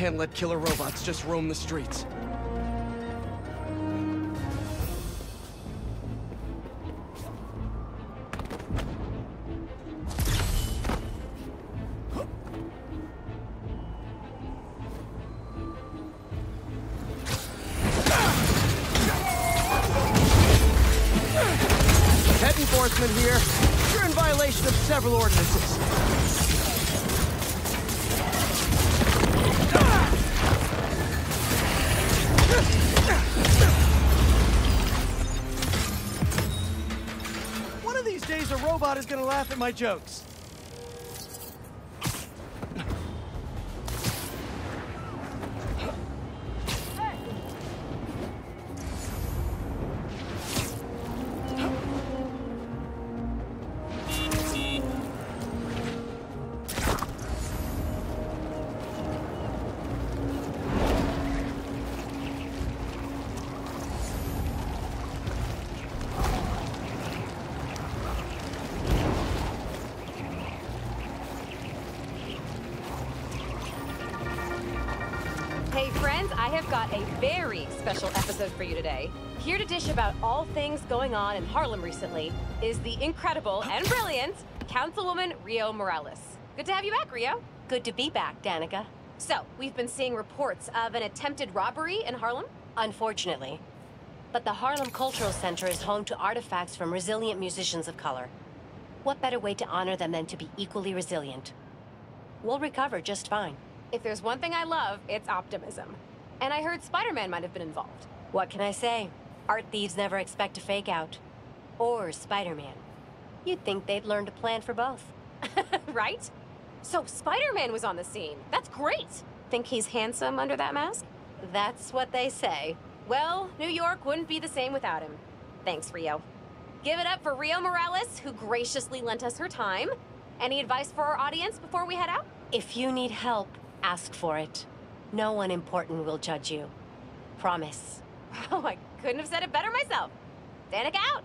can't let killer robots just roam the streets. My jokes. Harlem recently is the incredible and brilliant Councilwoman Rio Morales. Good to have you back, Rio. Good to be back, Danika. So, we've been seeing reports of an attempted robbery in Harlem? Unfortunately. But the Harlem Cultural Center is home to artifacts from resilient musicians of color. What better way to honor them than to be equally resilient? We'll recover just fine. If there's one thing I love, it's optimism. And I heard Spider-Man might have been involved. What can I say? Art thieves never expect a fake out. Or Spider-Man. You'd think they'd learn to plan for both. right? So Spider-Man was on the scene. That's great. Think he's handsome under that mask? That's what they say. Well, New York wouldn't be the same without him. Thanks, Rio. Give it up for Rio Morales, who graciously lent us her time. Any advice for our audience before we head out? If you need help, ask for it. No one important will judge you. Promise. Oh, I couldn't have said it better myself. Danika out.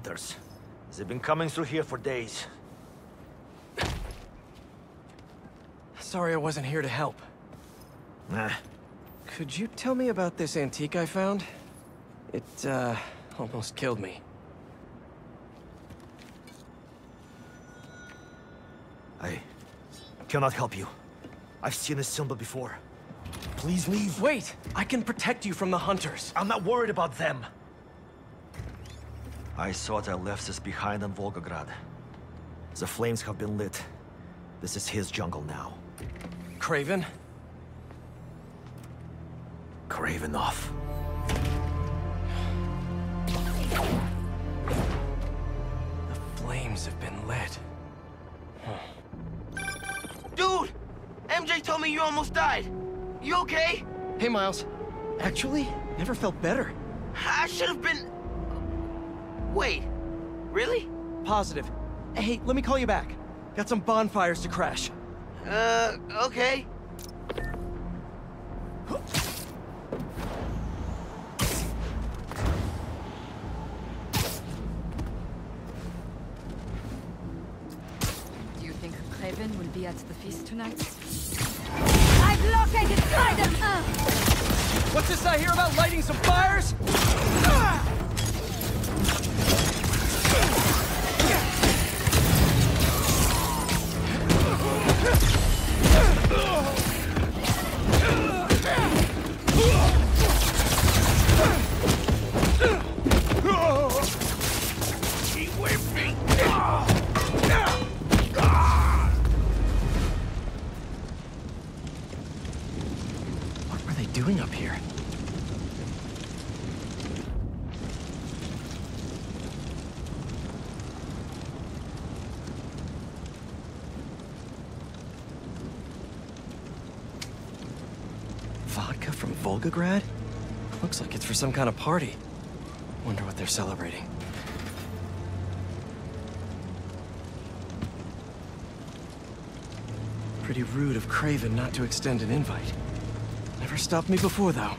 Hunters. They've been coming through here for days. Sorry I wasn't here to help. Nah. Could you tell me about this antique I found? It, uh, almost killed me. I cannot help you. I've seen this symbol before. Please leave. Wait! I can protect you from the hunters. I'm not worried about them. I thought I left this behind in Volgograd. The flames have been lit. This is his jungle now. Kraven? Kravinoff. The flames have been lit. Dude! MJ told me you almost died. You okay? Hey, Miles. Actually, never felt better. I should have been... Wait. Really? Positive. Hey, let me call you back. Got some bonfires to crash. Uh, okay. Do you think Kraven will be at the feast tonight? I've located Spider! Uh. What's this I hear about lighting some Looks like it's for some kind of party. Wonder what they're celebrating. Pretty rude of Kraven not to extend an invite. Never stopped me before, though.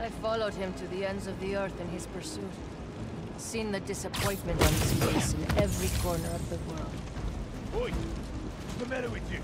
I followed him to the ends of the earth in his pursuit. Seen the disappointment on his face in every corner of the world. Oi! What's the matter with you?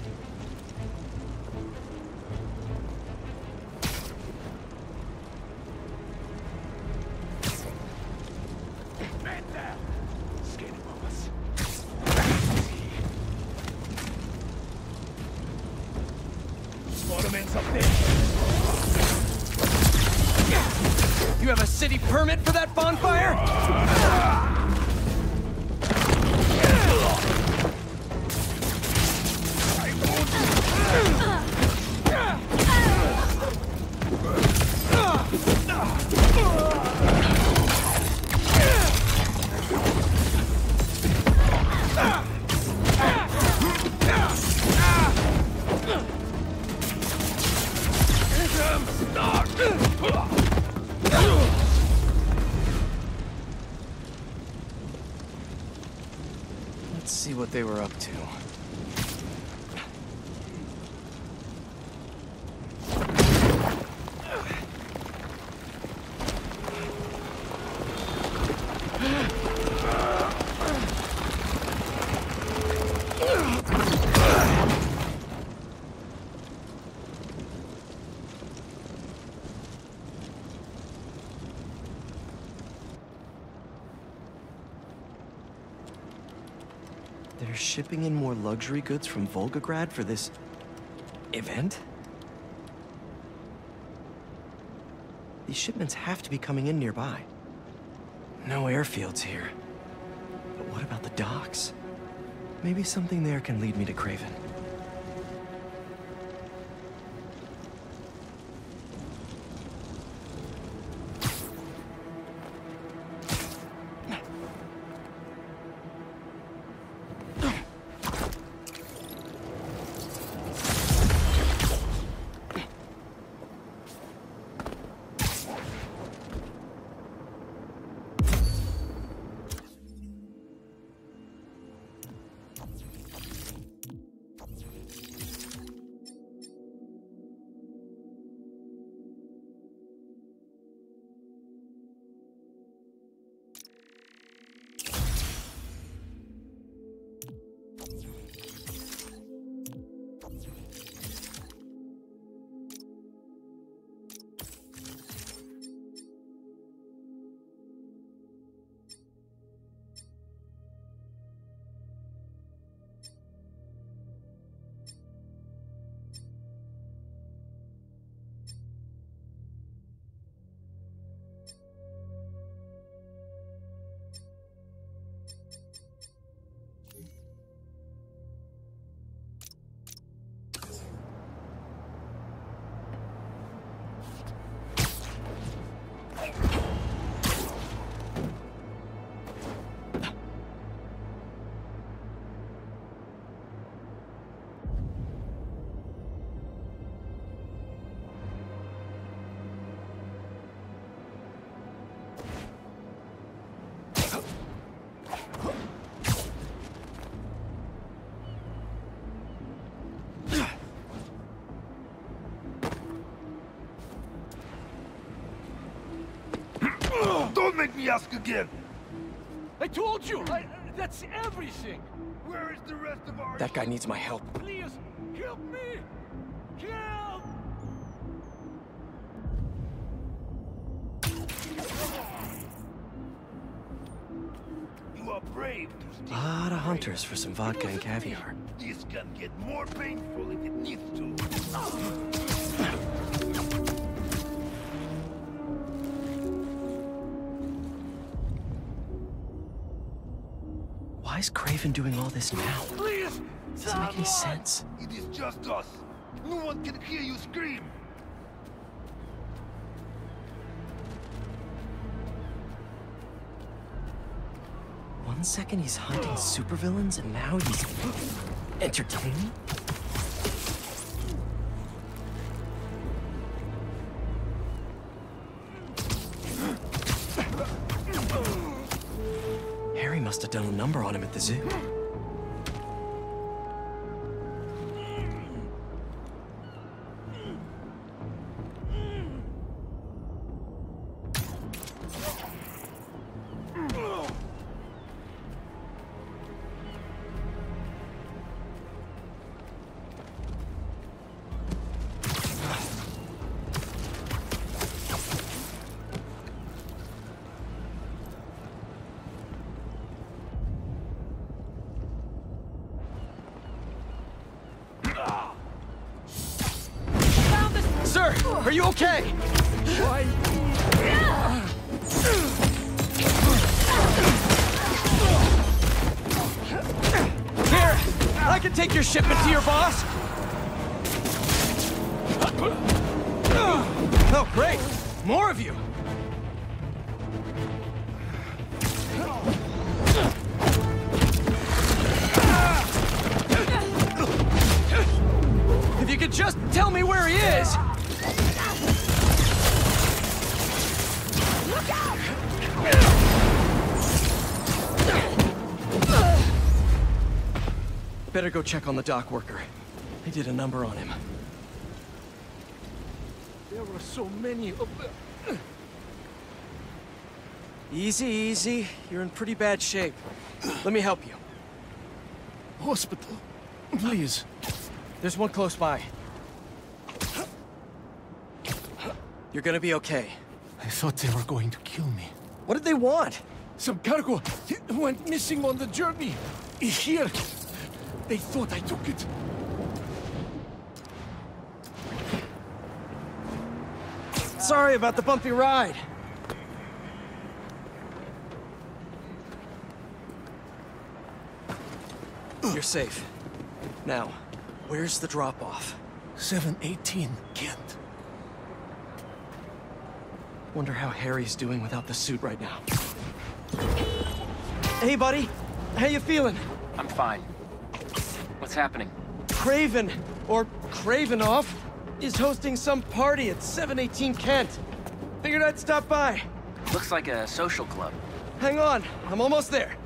They were up to. They're shipping in more luxury goods from Volgograd for this... event? These shipments have to be coming in nearby. No airfields here. But what about the docks? Maybe something there can lead me to Kraven. Don't make me ask again! I told you! I, that's everything! Where is the rest of our... That guy needs my help. Please, help me! Help! You are brave to steal. Lot of hunters for some vodka and caviar. This can get more painful if it needs to. Why is Kraven doing all this now? Please! Doesn't make any sense. It is just us. No one can hear you scream. One second he's hunting supervillains, and now he's entertaining? Must a number on him at the zoo. Go check on the dock worker. They did a number on him. There were so many of them. Easy, easy. You're in pretty bad shape. Let me help you. Hospital. Please. There's one close by. You're gonna be okay. I thought they were going to kill me. What did they want? Some cargo went missing on the journey. Here. They thought I took it. Sorry about the bumpy ride. You're safe. Now, where's the drop-off? 718, Kent. Wonder how Harry's doing without the suit right now. Hey, buddy. How you feeling? I'm fine. What's happening? Kraven, or Kravinoff, is hosting some party at 718 Kent. Figured I'd stop by. Looks like a social club. Hang on, I'm almost there.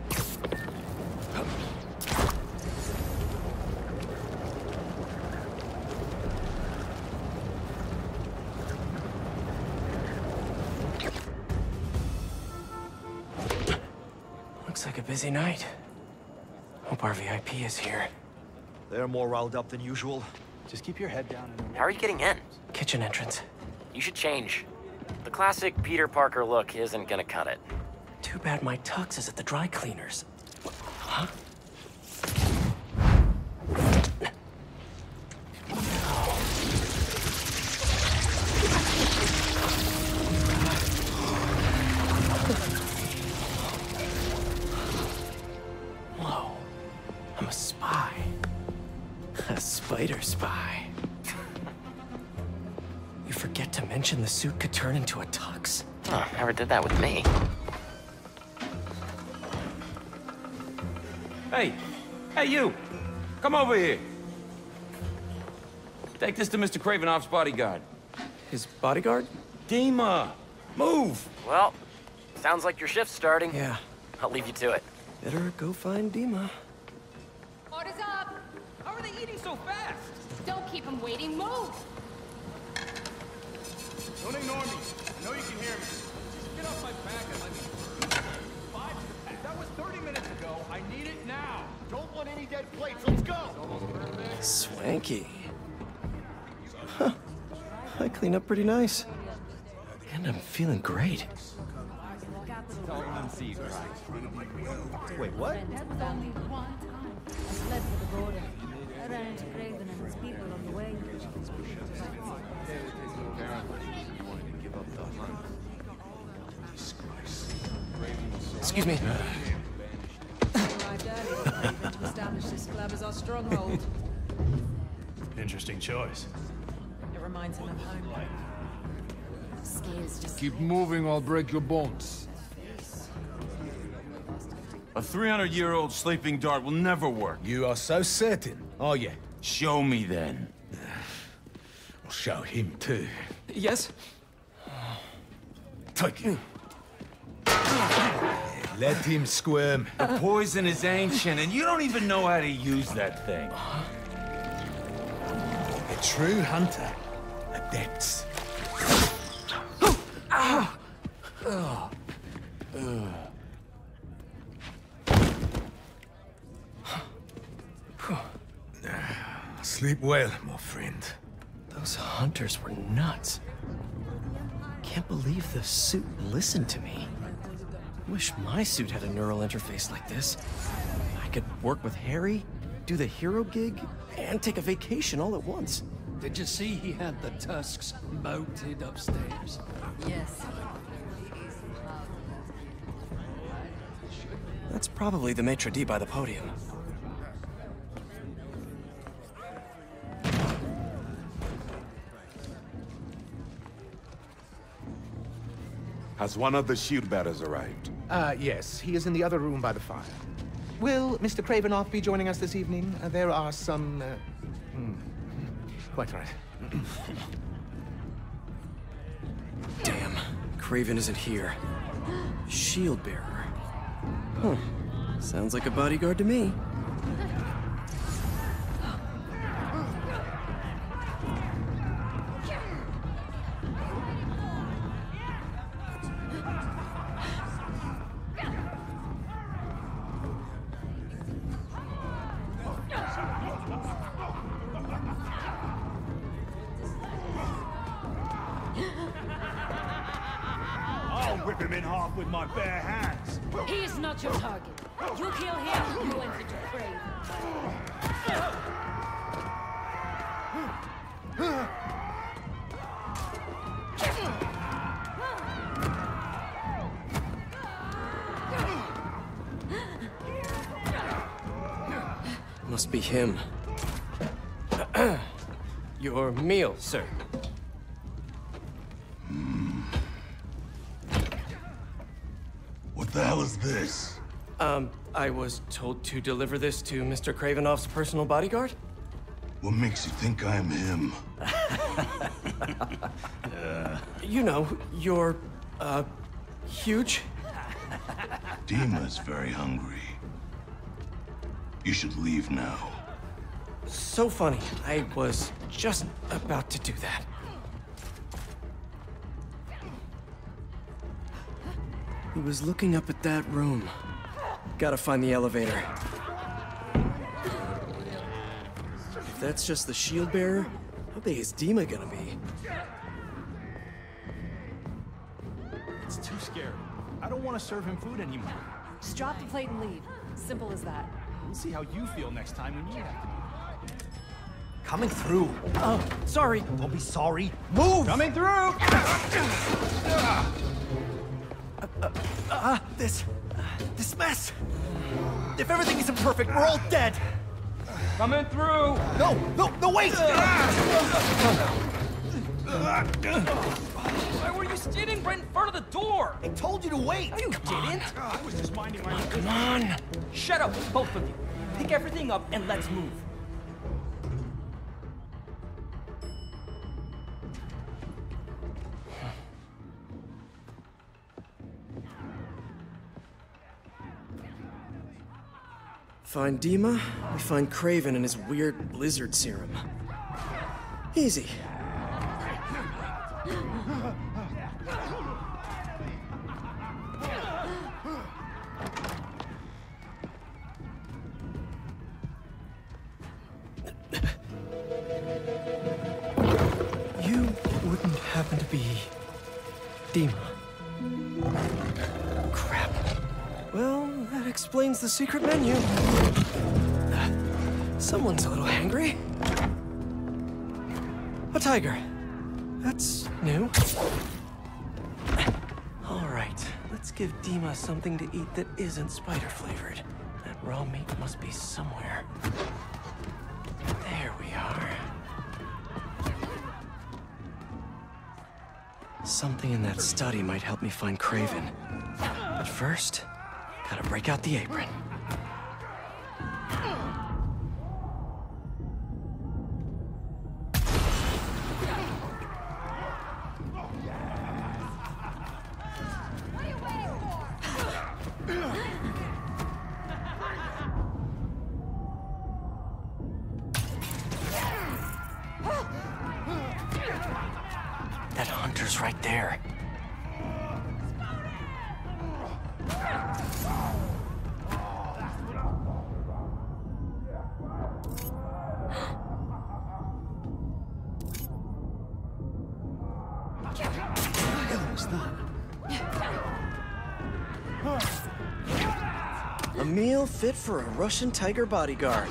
Looks like a busy night. Hope our VIP is here. They're more riled up than usual. Just keep your head down and... How are you getting in? Kitchen entrance. You should change. The classic Peter Parker look isn't gonna cut it. Too bad my tux is at the dry cleaners. Did that with me. Hey, hey you! Come over here. Take this to Mr. Kravinoff's bodyguard. His bodyguard? Dima! Move! Well, sounds like your shift's starting. Yeah. I'll leave you to it. Better go find Dima. Orders up! How are they eating so fast? Don't keep them waiting. Move! Don't ignore me. I know you can hear me. Just get off my back and let me through. Five That was 30 minutes ago. I need it now. Don't want any dead plates. Let's go. Swanky. Huh. I clean up pretty nice. And I'm feeling great. Wait, what? Only one time. I fled for the border. I ran into Kraven and his people on the way. Excuse me. establish this club as our stronghold. Interesting choice. It reminds him of home. Keep moving, or I'll break your bones. A 300-year-old sleeping dart will never work. You are so certain, are you? Show me then. I'll show him too. Yes? Take it. Let him squirm. The poison is ancient, and you don't even know how to use that thing. A true hunter. Adepts. Sleep well, my friend. Those hunters were nuts. Can't believe the suit listened to me. Wish my suit had a neural interface like this. I could work with Harry, do the hero gig, and take a vacation all at once. Did you see he had the tusks mounted upstairs? Yes. That's probably the maitre d' by the podium. Has one of the shield bearers arrived? Uh, yes. He is in the other room by the fire. Will Mr. Kravinoff be joining us this evening? Uh, there are some... Uh... hmm, Quite right. Damn, Kraven isn't here. Shield bearer. Huh. Sounds like a bodyguard to me. Must be him. Your meal, sir. What the hell is this? Um, I was told to deliver this to Mr. Kravinoff's personal bodyguard? What makes you think I am him? You know, you're, uh, huge. Dima's very hungry. You should leave now. So funny. I was just about to do that. He was looking up at that room. Gotta find the elevator. If that's just the shield bearer, how big is Dima gonna be? It's too scary. I don't want to serve him food anymore. Just drop the plate and leave. Simple as that. We'll see how you feel next time when you have to. Coming through. Oh, sorry. Don't be sorry. Move! Coming through! Ah, this... this mess! If everything isn't perfect, we're all dead! Coming through! No, no, no, wait! Why were you standing right in front of the door? I told you to wait! You didn't! I was just minding my own business. Come on! Shut up, both of you. Pick everything up and let's move. Find Dima, we find Kraven and his weird lizard serum. Easy. Secret menu. Someone's a little hangry. A tiger. That's new. All right, let's give Dima something to eat that isn't spider flavored. That Raw meat must be somewhere. There we are. Something in that study might help me find Kraven. But first, gotta break out the apron. For a Russian tiger bodyguard.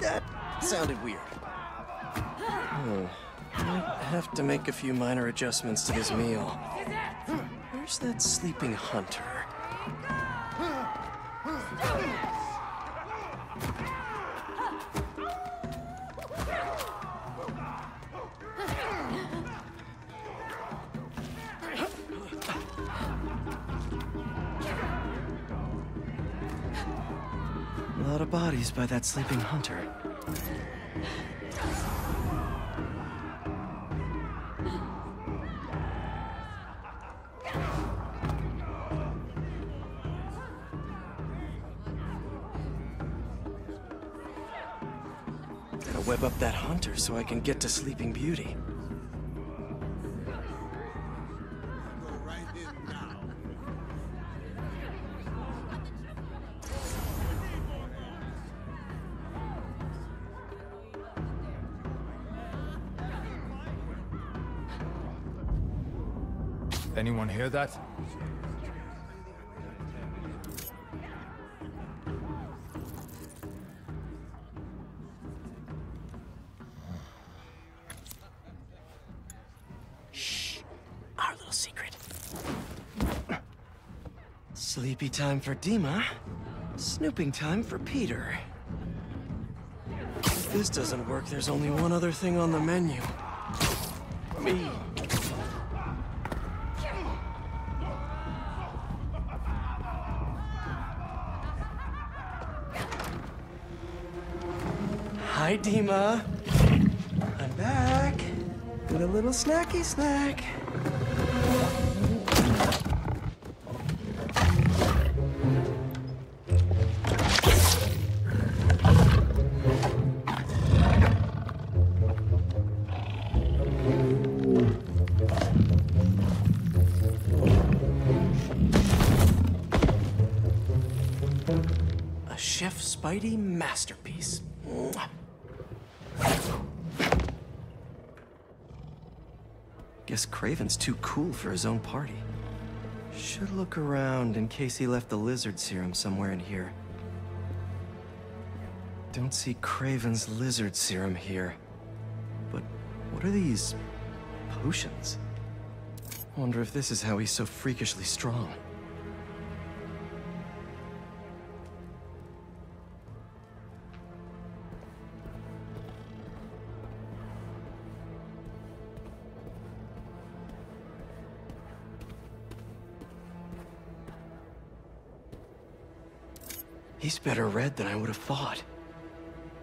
That sounded weird. Hmm. Might have to make a few minor adjustments to this meal. Where's that sleeping hunter? That sleeping hunter. Gotta web up that hunter so I can get to Sleeping Beauty. Anyone hear that? Our little secret. Sleepy time for Dima. Snooping time for Peter. If this doesn't work, there's only one other thing on the menu. Me. Hi, Dima. I'm back with a little snacky snack. A Chef Spidey masterpiece. Guess Kraven's too cool for his own party. Should look around in case he left the lizard serum somewhere in here. Don't see Kraven's lizard serum here. But what are these potions? Wonder if this is how he's so freakishly strong. He's better read than I would have thought.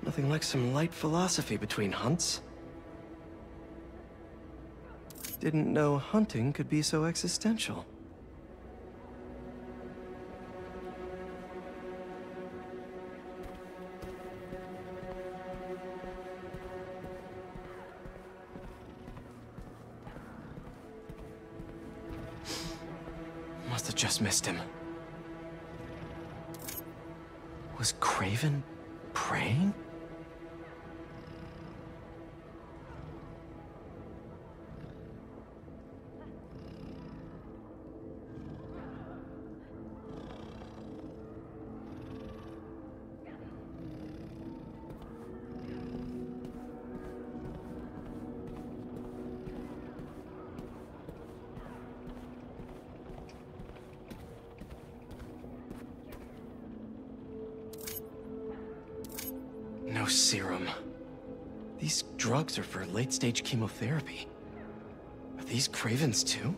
Nothing like some light philosophy between hunts. Didn't know hunting could be so existential. Must have just missed him. Was Kraven late-stage chemotherapy. Are these Kravens too?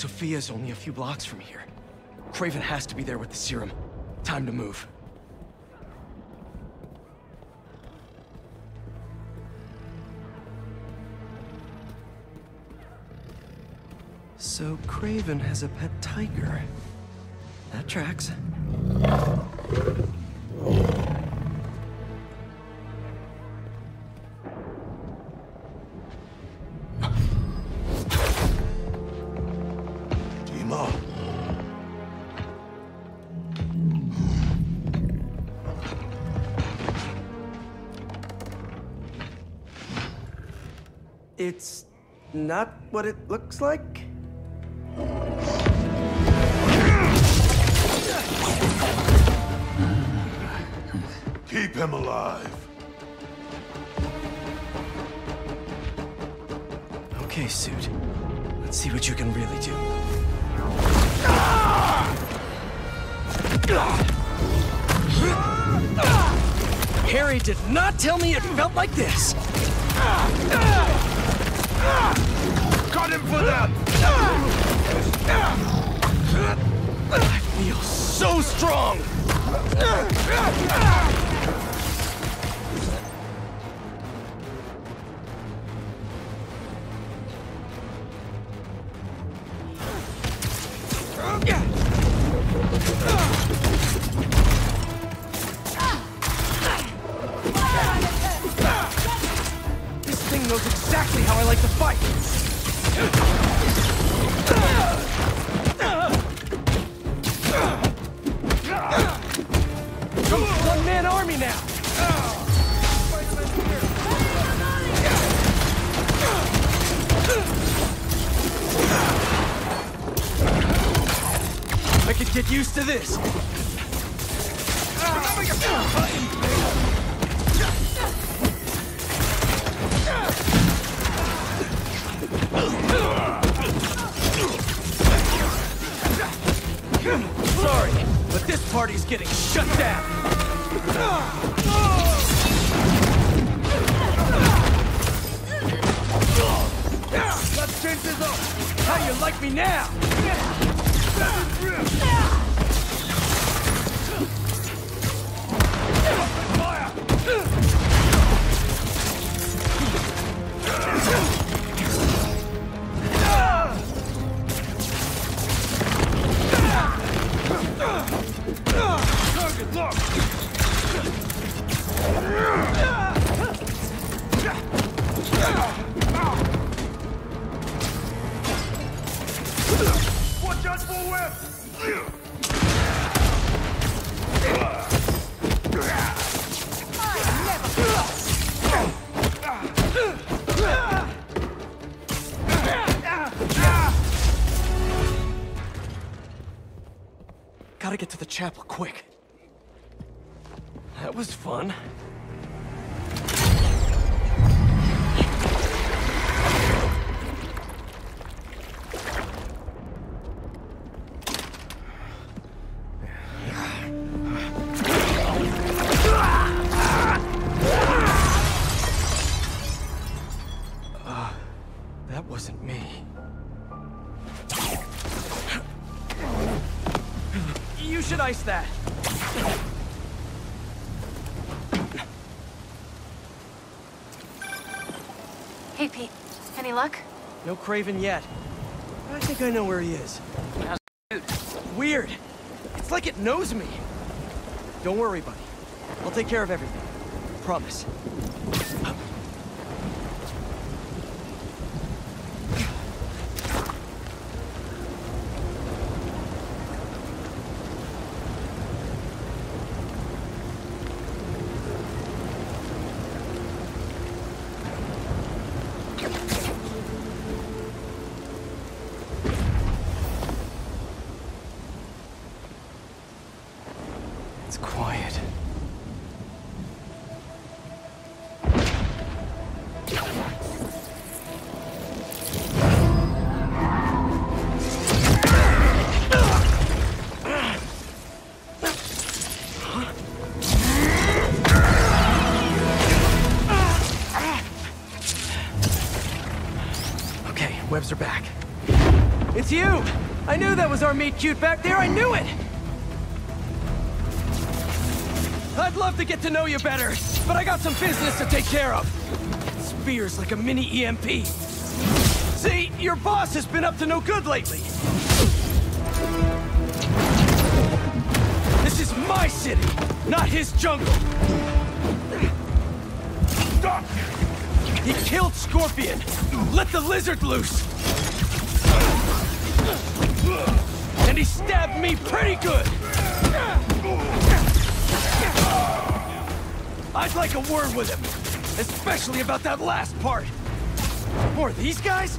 Sophia's only a few blocks from here. Kraven has to be there with the serum. Time to move. So Kraven has a pet tiger. That tracks. What it looks like? Keep him alive. Okay, Suit. Let's see what you can really do. Harry did not tell me it felt like this. Him for that! I feel so strong. To this. That. Hey, Pete. Any luck? No Kraven yet. I think I know where he is. Weird. It's like it knows me. Don't worry, buddy. I'll take care of everything. Promise. Cute back there, I knew it! I'd love to get to know you better, but I got some business to take care of. Spears like a mini EMP. See, your boss has been up to no good lately. This is my city, not his jungle. Stop! He killed Scorpion. Let the lizard loose. Stabbed me pretty good. I'd like a word with him, especially about that last part. Or these guys?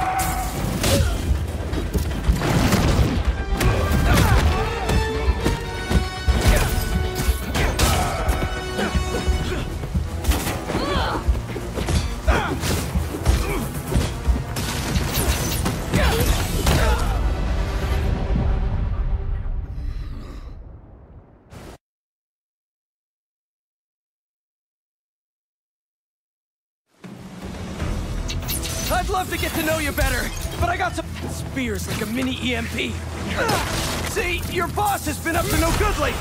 you better, but I got some spears like a mini EMP. See, your boss has been up to no good lately.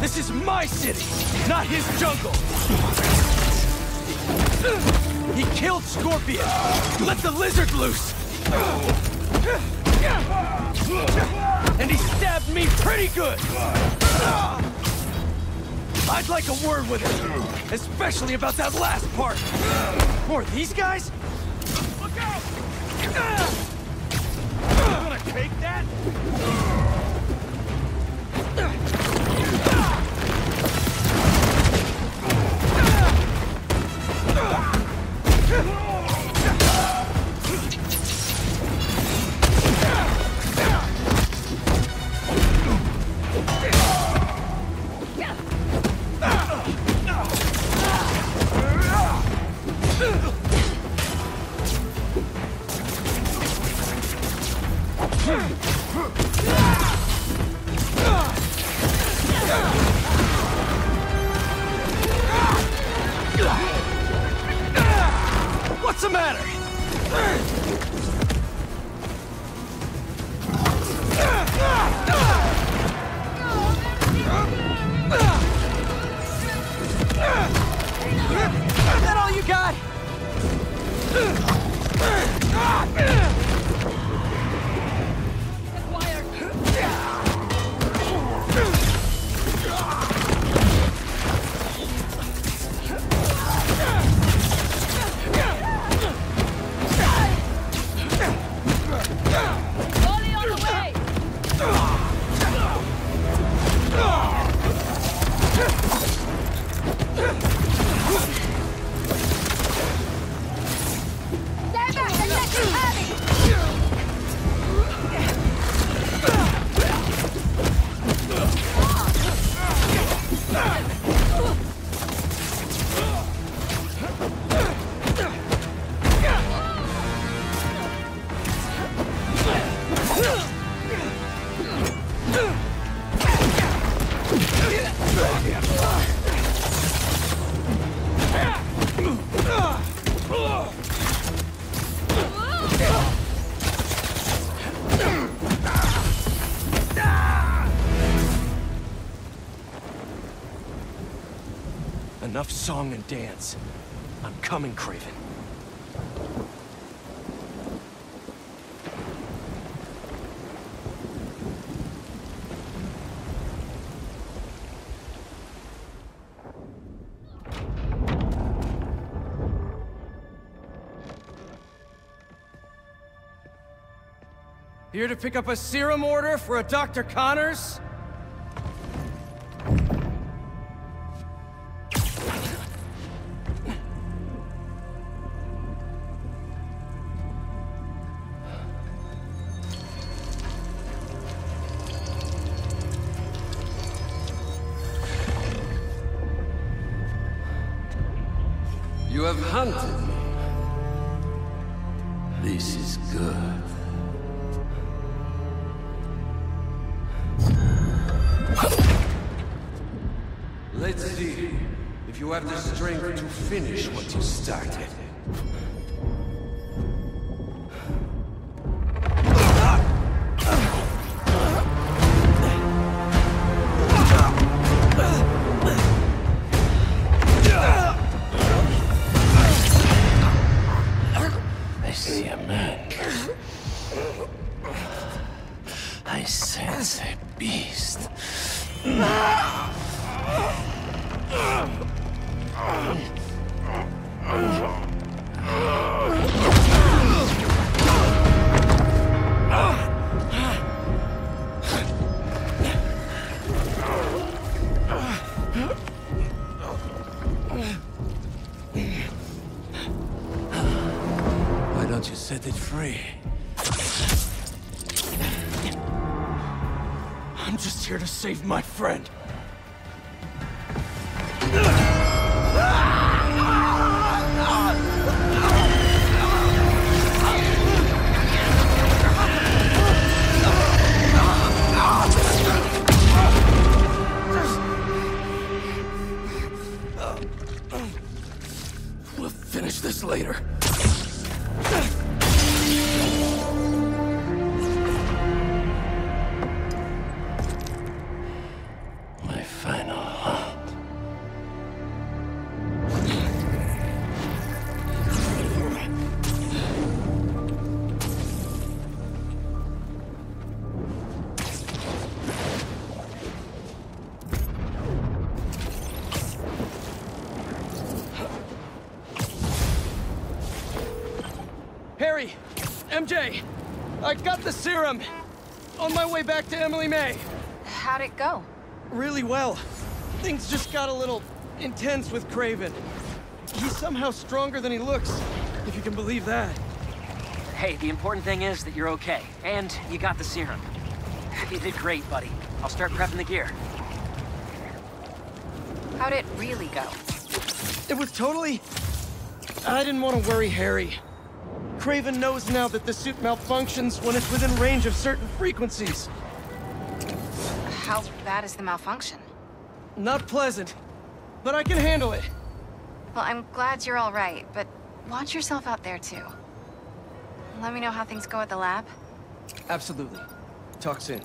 This is my city, not his jungle. He killed Scorpion. Let the lizard loose. And he stabbed me pretty good. I'd like a word with him, especially about that last part. Or these guys? Look out! You gonna take that? song and dance. I'm coming, Kraven. Here to pick up a serum order for a Dr. Connors? You have hunted me. This is good. Let's see if you have the strength to finish what you started. Save my got the serum! On my way back to Emily May! How'd it go? Really well. Things just got a little intense with Kraven. He's somehow stronger than he looks, if you can believe that. Hey, the important thing is that you're okay, and you got the serum. You did great, buddy. I'll start prepping the gear. How'd it really go? It was totally... I didn't want to worry Harry. Kraven knows now that the suit malfunctions when it's within range of certain frequencies. How bad is the malfunction? Not pleasant, but I can handle it. Well, I'm glad you're all right, but watch yourself out there too. Let me know how things go at the lab. Absolutely. Talk soon.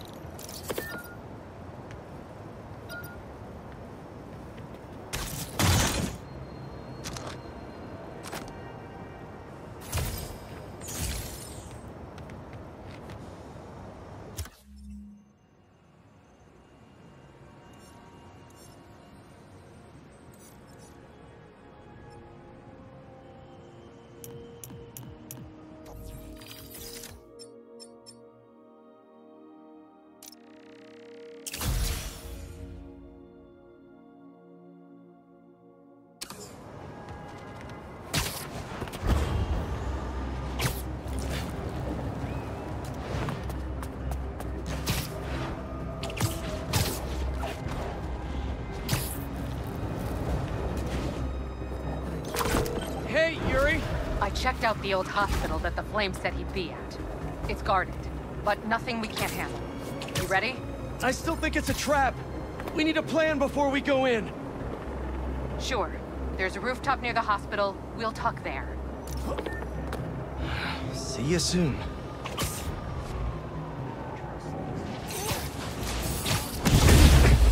Checked out the old hospital that the Flame said he'd be at. It's guarded, but nothing we can't handle. You ready? I still think it's a trap. We need a plan before we go in. Sure. There's a rooftop near the hospital. We'll talk there. See you soon.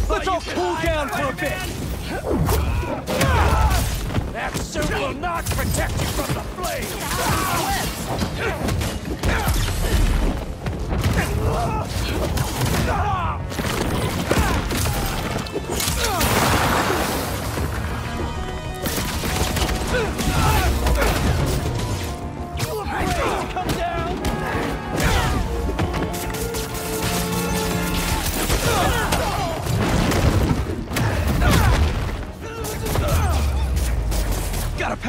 Let's all cool down for a bit! That suit will not protect you from the Come down!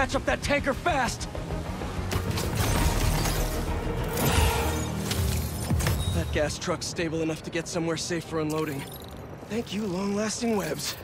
Charge up that tanker fast! That gas truck's stable enough to get somewhere safe for unloading. Thank you, long-lasting webs.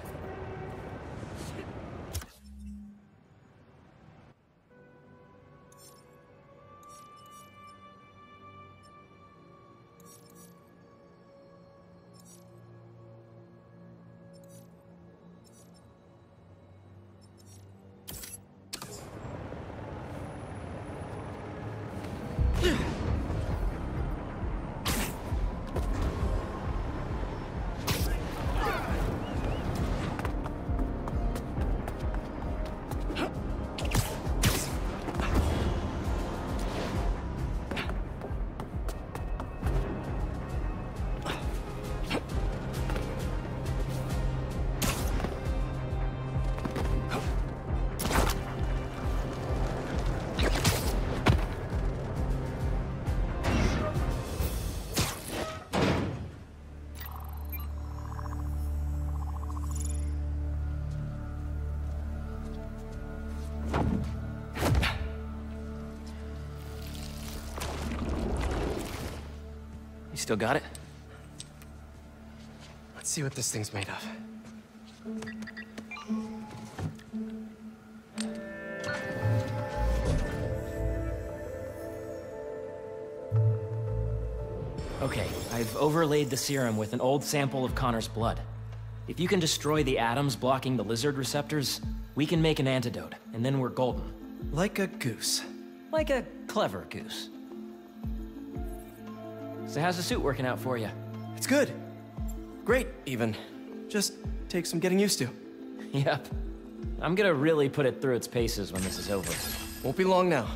Still got it? Let's see what this thing's made of. Okay, I've overlaid the serum with an old sample of Connors' blood. If you can destroy the atoms blocking the lizard receptors, we can make an antidote, and then we're golden. Like a goose. Like a clever goose. So how's the suit working out for you? It's good. Great, even. Just takes some getting used to. Yep. I'm gonna really put it through its paces when this is over. Won't be long now.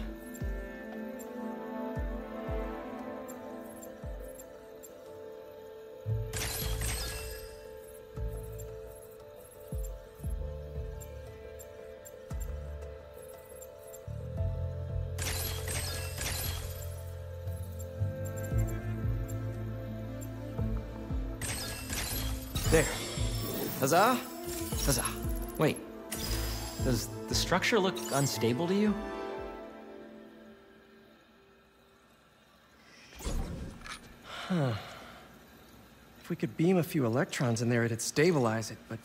Structure look unstable to you? Huh. If we could beam a few electrons in there, it'd stabilize it, but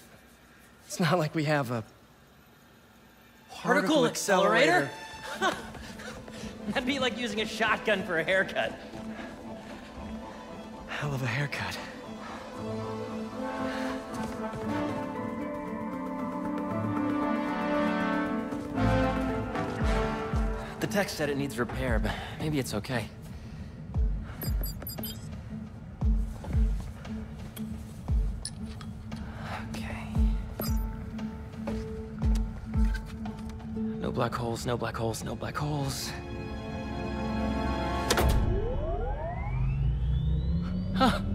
it's not like we have a Particle accelerator? That'd be like using a shotgun for a haircut. Hell of a haircut. Tech said it needs repair, but maybe it's okay. Okay. No black holes, no black holes, no black holes. Huh.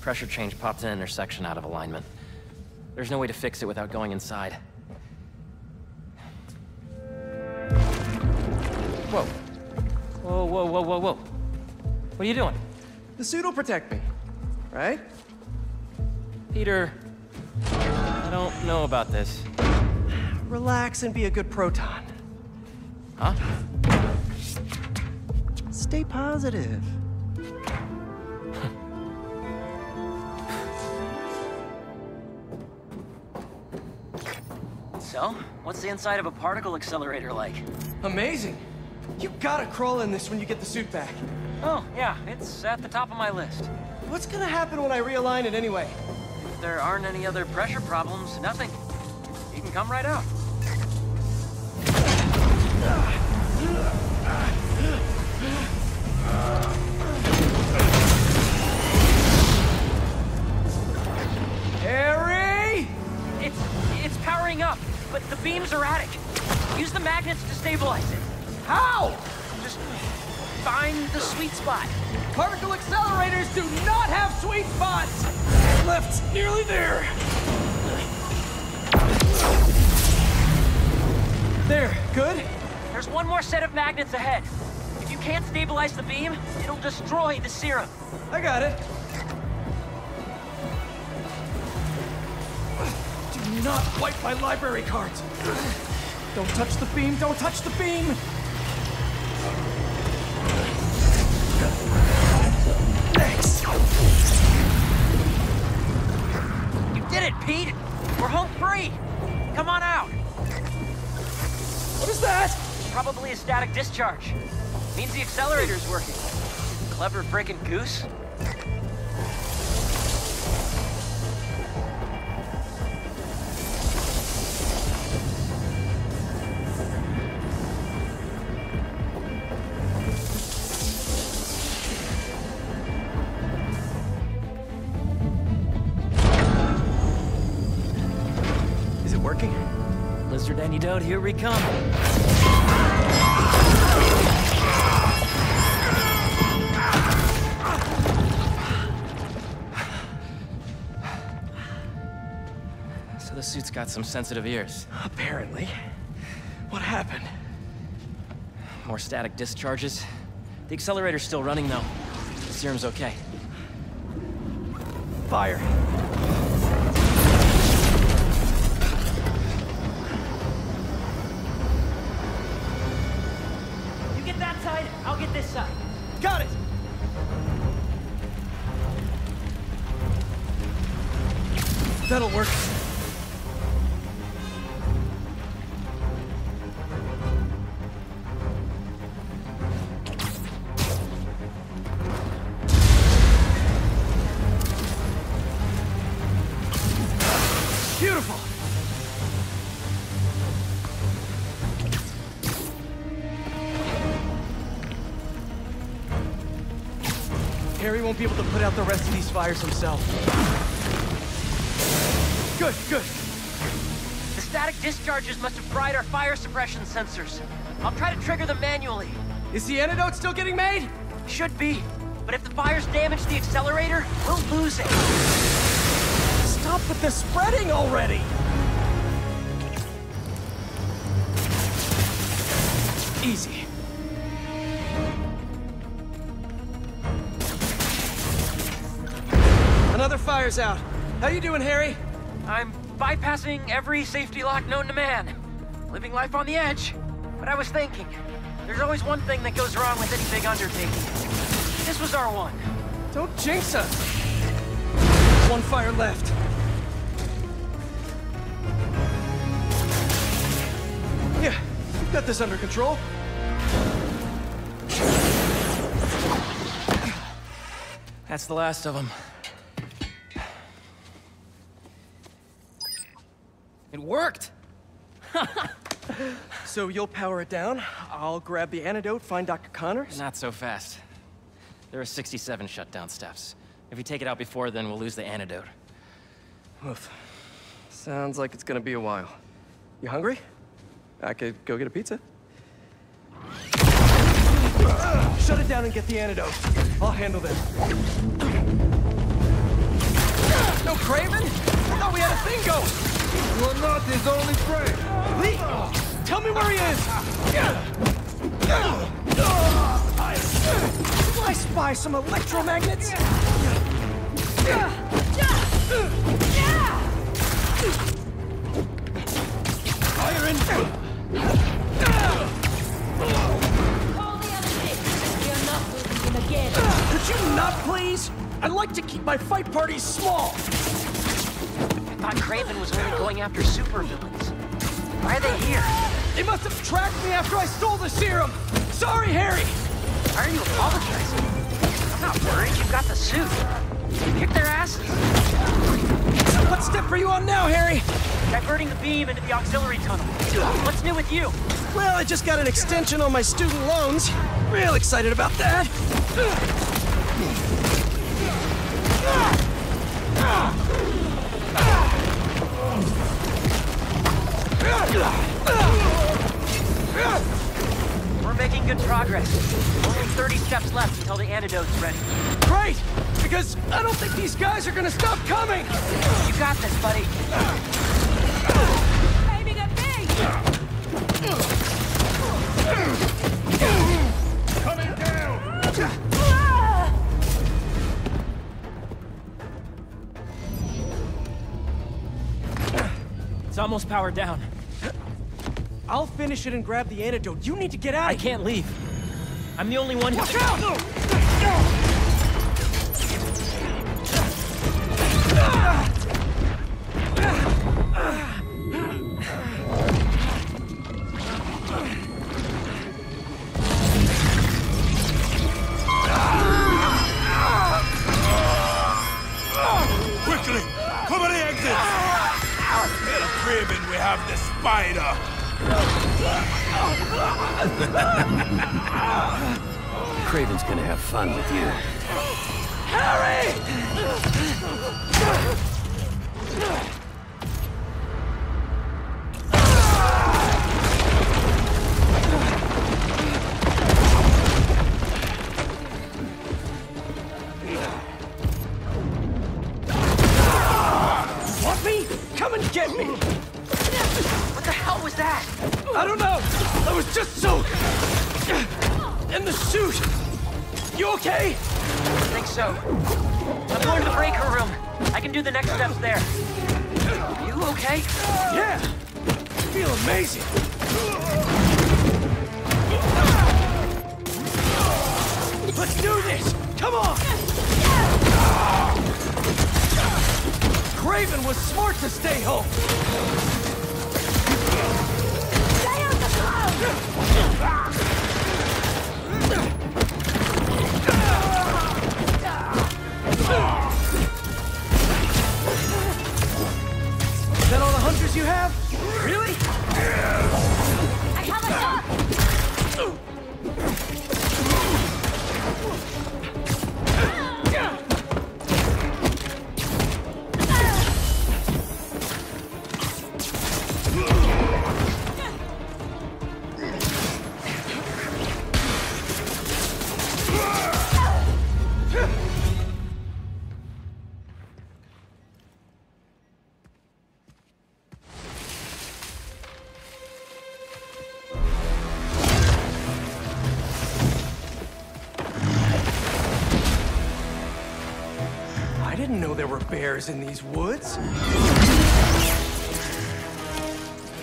Pressure change popped an intersection out of alignment. There's no way to fix it without going inside. Whoa. Whoa, whoa, whoa, whoa, whoa. What are you doing? The suit will protect me, right? Peter, I don't know about this. Relax and be a good proton. Huh? Stay positive. So, what's the inside of a particle accelerator like? Amazing. You gotta crawl in this when you get the suit back. Oh, yeah, it's at the top of my list. What's gonna happen when I realign it anyway? If there aren't any other pressure problems, nothing. You can come right out. But the beam's erratic. Use the magnets to stabilize it. How? Just find the sweet spot. Particle accelerators do not have sweet spots! Left's nearly there. There, good? There's one more set of magnets ahead. If you can't stabilize the beam, it'll destroy the serum. I got it. Not wipe my library cards! Don't touch the beam, don't touch the beam! Thanks! You did it, Pete! We're home free! Come on out! What is that? Probably a static discharge. Means the accelerator's working. Clever frickin' goose. Antidote, here we come. So the suit's got some sensitive ears. Apparently. What happened? More static discharges. The accelerator's still running, though. The serum's okay. Fire. Fires himself. Good, good. The static discharges must have fried our fire suppression sensors. I'll try to trigger them manually. Is the antidote still getting made? Should be. But if the fires damage the accelerator, we'll lose it. Stop with the spreading already! Easy. Out. How you doing, Harry? I'm bypassing every safety lock known to man. Living life on the edge. But I was thinking, there's always one thing that goes wrong with any big undertaking. This was our one. Don't jinx us! One fire left. Yeah, we've got this under control. That's the last of them. It worked! So you'll power it down, I'll grab the antidote, find Dr. Connors? Not so fast. There are 67 shutdown steps. If you take it out before then, we'll lose the antidote. Oof. Sounds like it's gonna be a while. You hungry? I could go get a pizza. Shut it down and get the antidote. I'll handle this. No Kraven? I thought we had a thing going. You are not his only friend. Lee, tell me where he is. I spy some electromagnets. Fire. Could you not, please? I'd like to keep my fight parties small. I thought Kraven was only going after supervillains. Why are they here? They must have tracked me after I stole the serum. Sorry, Harry. Why are you apologizing? I'm not worried. You've got the suit. Kick their asses. What step are you on now, Harry? Diverting the beam into the auxiliary tunnel. What's new with you? Well, I just got an extension on my student loans. Real excited about that. We're making good progress. Only 30 steps left until the antidote's ready. Great! Because I don't think these guys are gonna stop coming! You got this, buddy. Aiming a me! Coming down! It's almost powered down. I'll finish it and grab the antidote. You need to get out I can't leave. I'm the only one who- Watch out! bears in these woods.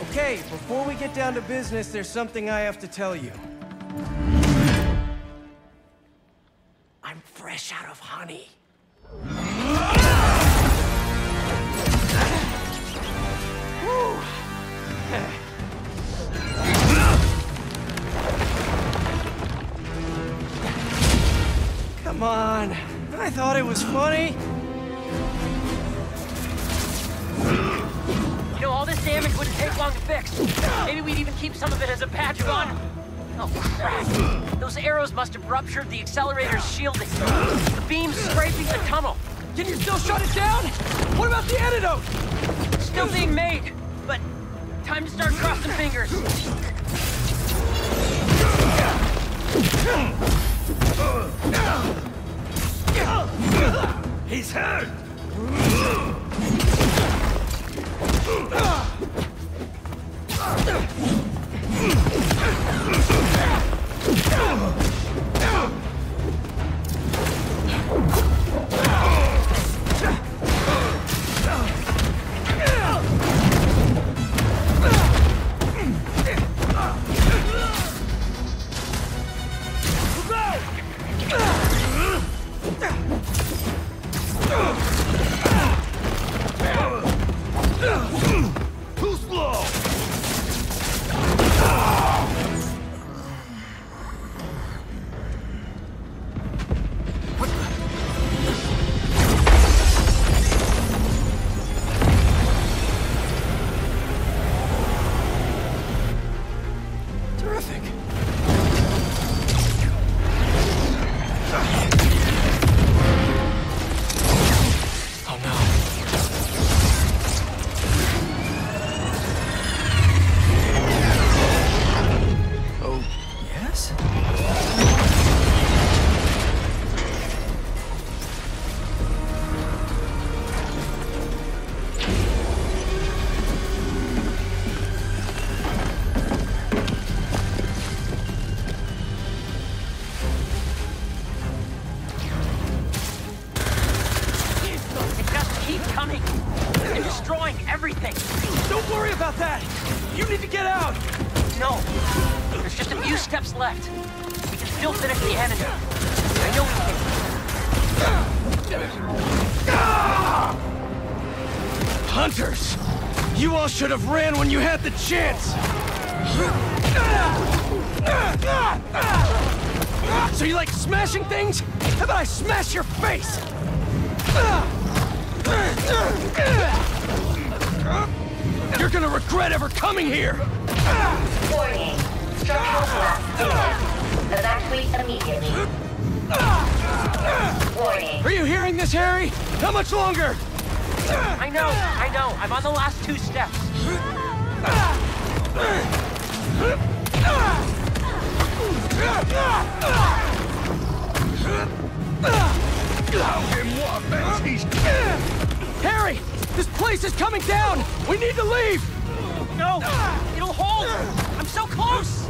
Okay, before we get down to business, there's something I have to tell you. Smashing things? How about I smash your face? You're gonna regret ever coming here! Warning. Structural collapse imminent. Evacuate immediately. Warning. Are you hearing this, Harry? How much longer? I know, I know. I'm on the last two steps. Harry! This place is coming down! We need to leave! No! It'll hold! I'm so close!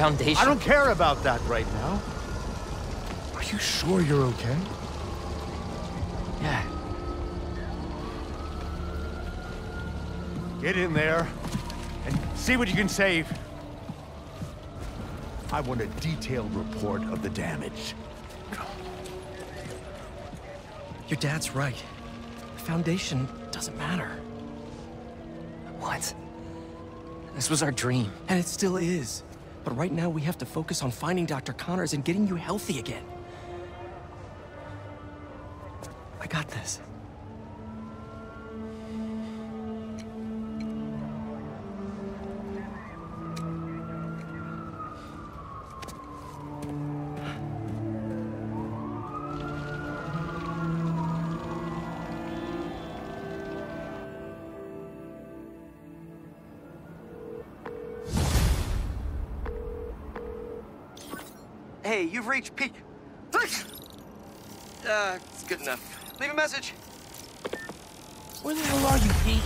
Foundation... I don't care about that right now. Are you sure you're okay? Yeah. Get in there and see what you can save. I want a detailed report of the damage. Your dad's right. The Foundation doesn't matter. What? This was our dream. And it still is. But right now we have to focus on finding Dr. Connors and getting you healthy again. Hey, you've reached Pete. Uh, it's good enough. Leave a message. Where the hell are you, Pete?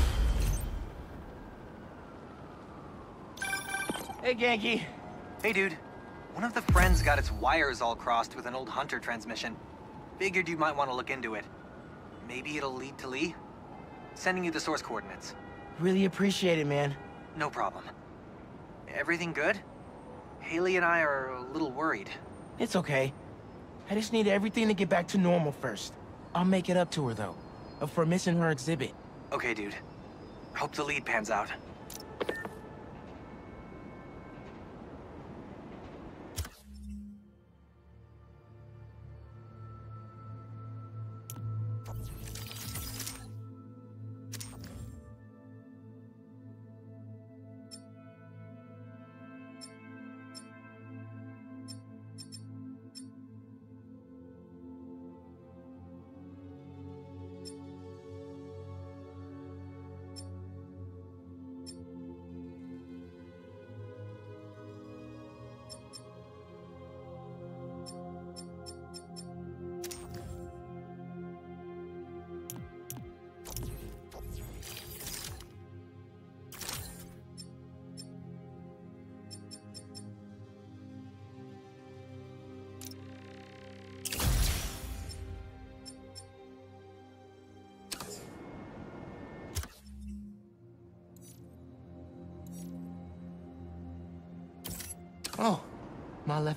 Hey, Ganke. Hey, dude. One of the friends got its wires all crossed with an old Hunter transmission. Figured you might want to look into it. Maybe it'll lead to Lee? Sending you the source coordinates. Really appreciate it, man. No problem. Everything good? Hailey and I are a little worried. It's okay. I just need everything to get back to normal first. I'll make it up to her, though. For missing her exhibit. Okay, dude. Hope the lead pans out.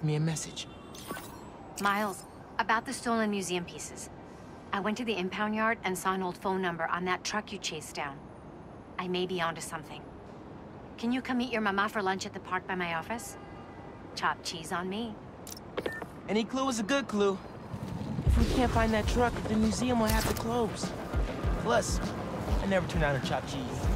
Me a message. Miles, about the stolen museum pieces. I went to the impound yard and saw an old phone number on that truck you chased down. I may be onto something. Can you come meet your mama for lunch at the park by my office? Chop cheese on me. Any clue is a good clue. If we can't find that truck, the museum will have to close. Plus, I never turn down a chopped cheese.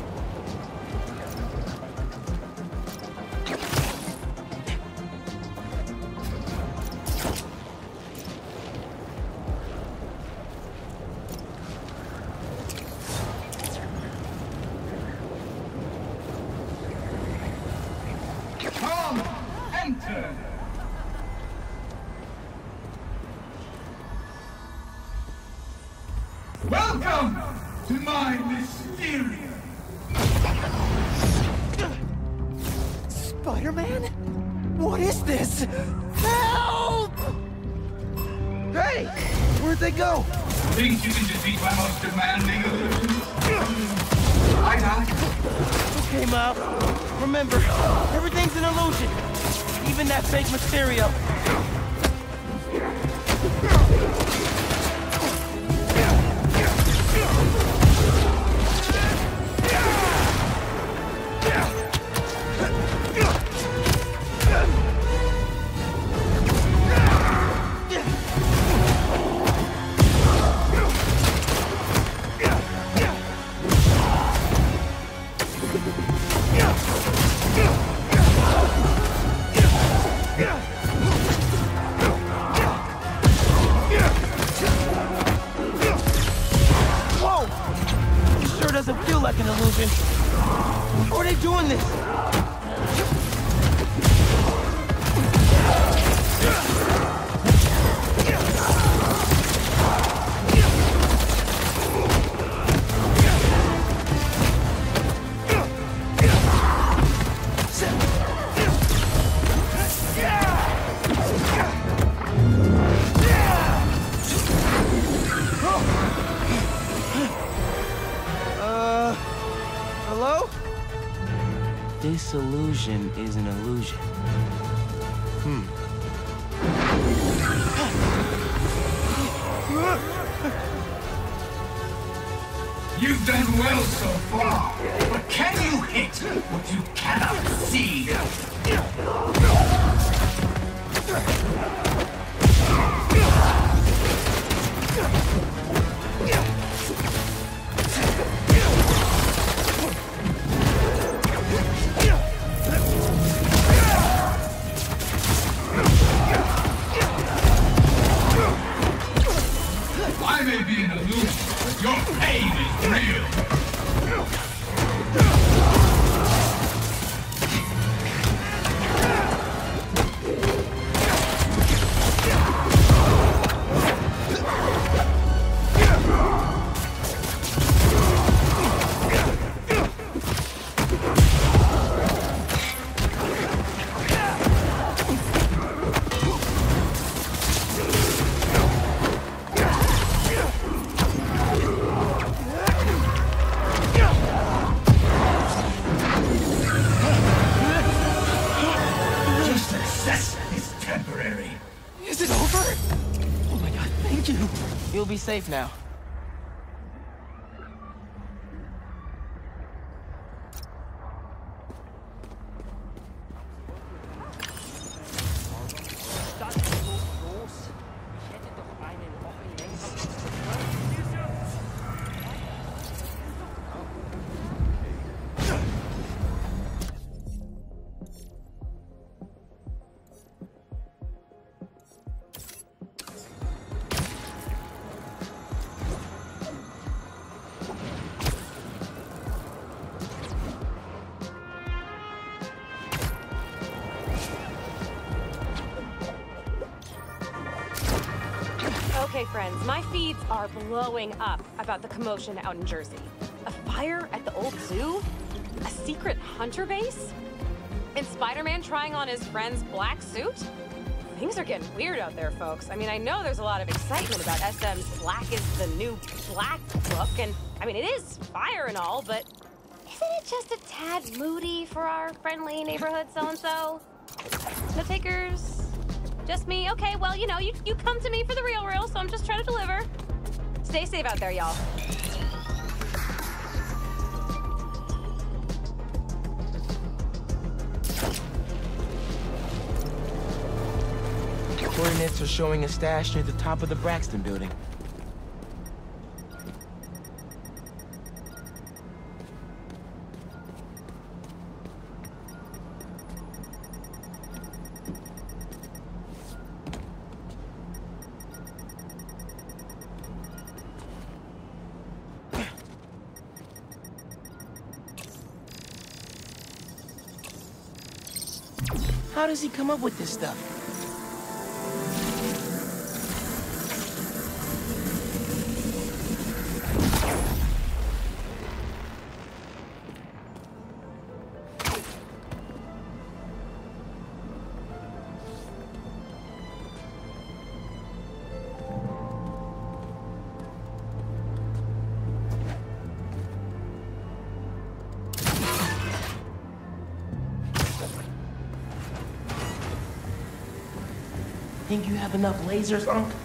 Well safe now. Blowing up about the commotion out in Jersey. A fire at the old zoo? A secret hunter base? And Spider-Man trying on his friend's black suit? Things are getting weird out there, folks. I mean, I know there's a lot of excitement about SM's Black is the New Black book, and I mean, it is fire and all, but isn't it just a tad moody for our friendly neighborhood so-and-so? No takers? Just me? Okay, well, you know, you, you come to me for the real real, so I'm just trying to deliver. Stay safe out there, y'all. Coordinates are showing a stash near the top of the Braxton building. Does he come up with this stuff? Have enough lasers, Unc?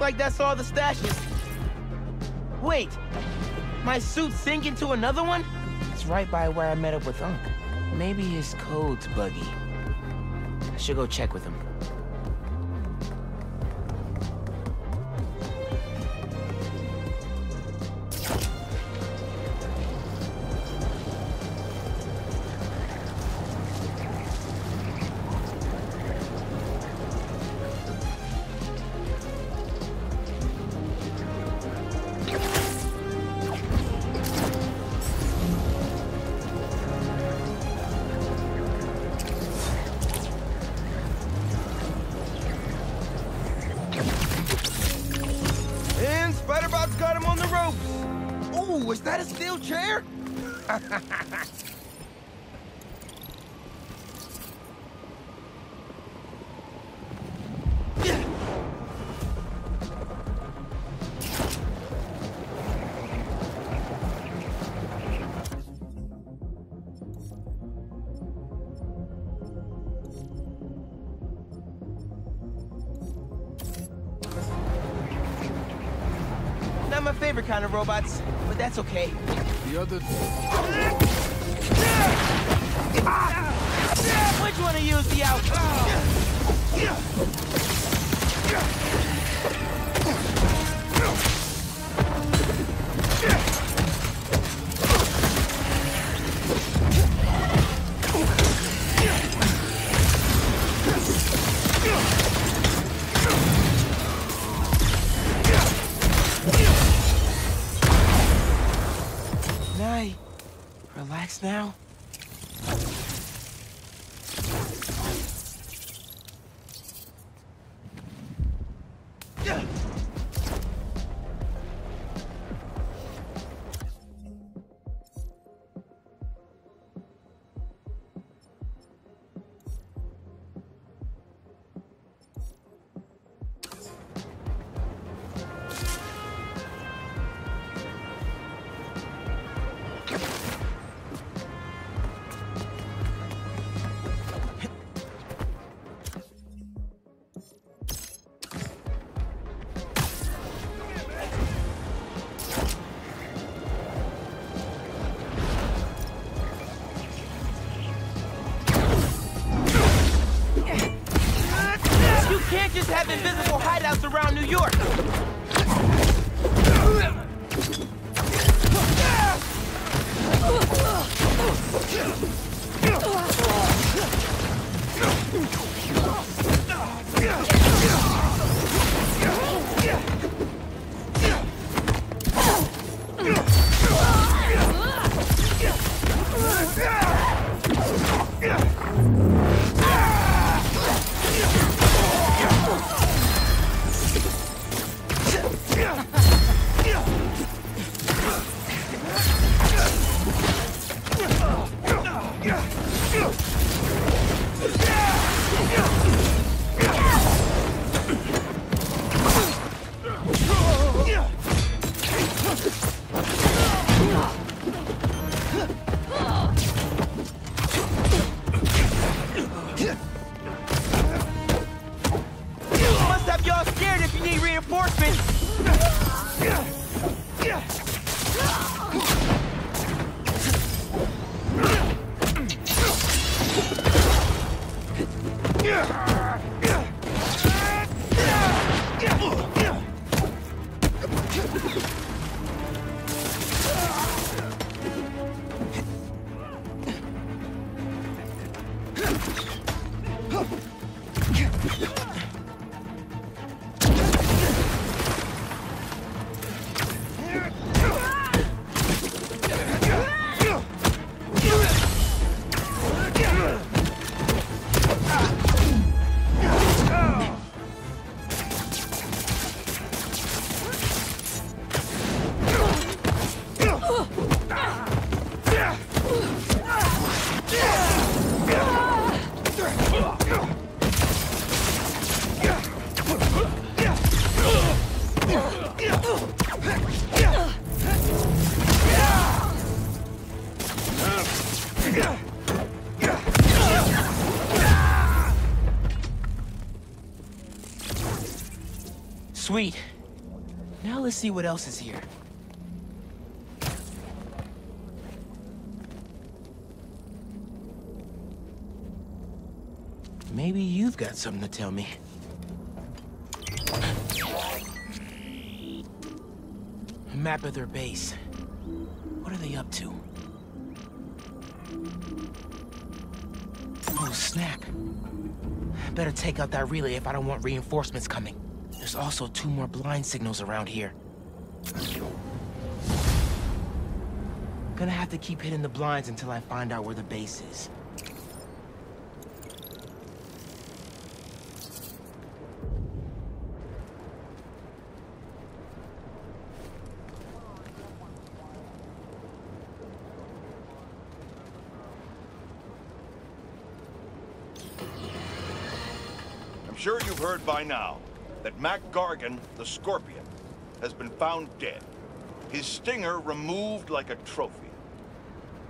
Like that's all the stashes. Wait, my suit sink into another one? It's right by where I met up with Unc. Maybe his code's buggy. I should go check with him. Kind of robots, but that's okay. The other... Ah! Ah! Ah! Which one of you is the outcome? See what else is here. Maybe you've got something to tell me. A map of their base. What are they up to? Oh, snap. Better take out that relay if I don't want reinforcements coming. There's also two more blind signals around here. Gonna have to keep hitting the blinds until I find out where the base is. I'm sure you've heard by now that Mac Gargan, the Scorpion, has been found dead. His stinger removed like a trophy.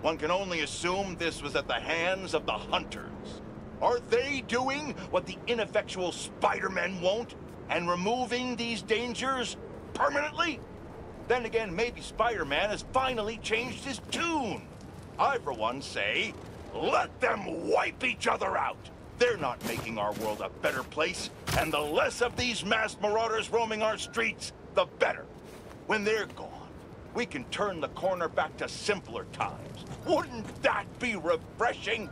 One can only assume this was at the hands of the Hunters. Are they doing what the ineffectual Spider-Man won't and removing these dangers permanently? Then again, maybe Spider-Man has finally changed his tune. I, for one, say, let them wipe each other out. They're not making our world a better place, and the less of these masked marauders roaming our streets, the better. When they're gone, we can turn the corner back to simpler times. Wouldn't that be refreshing?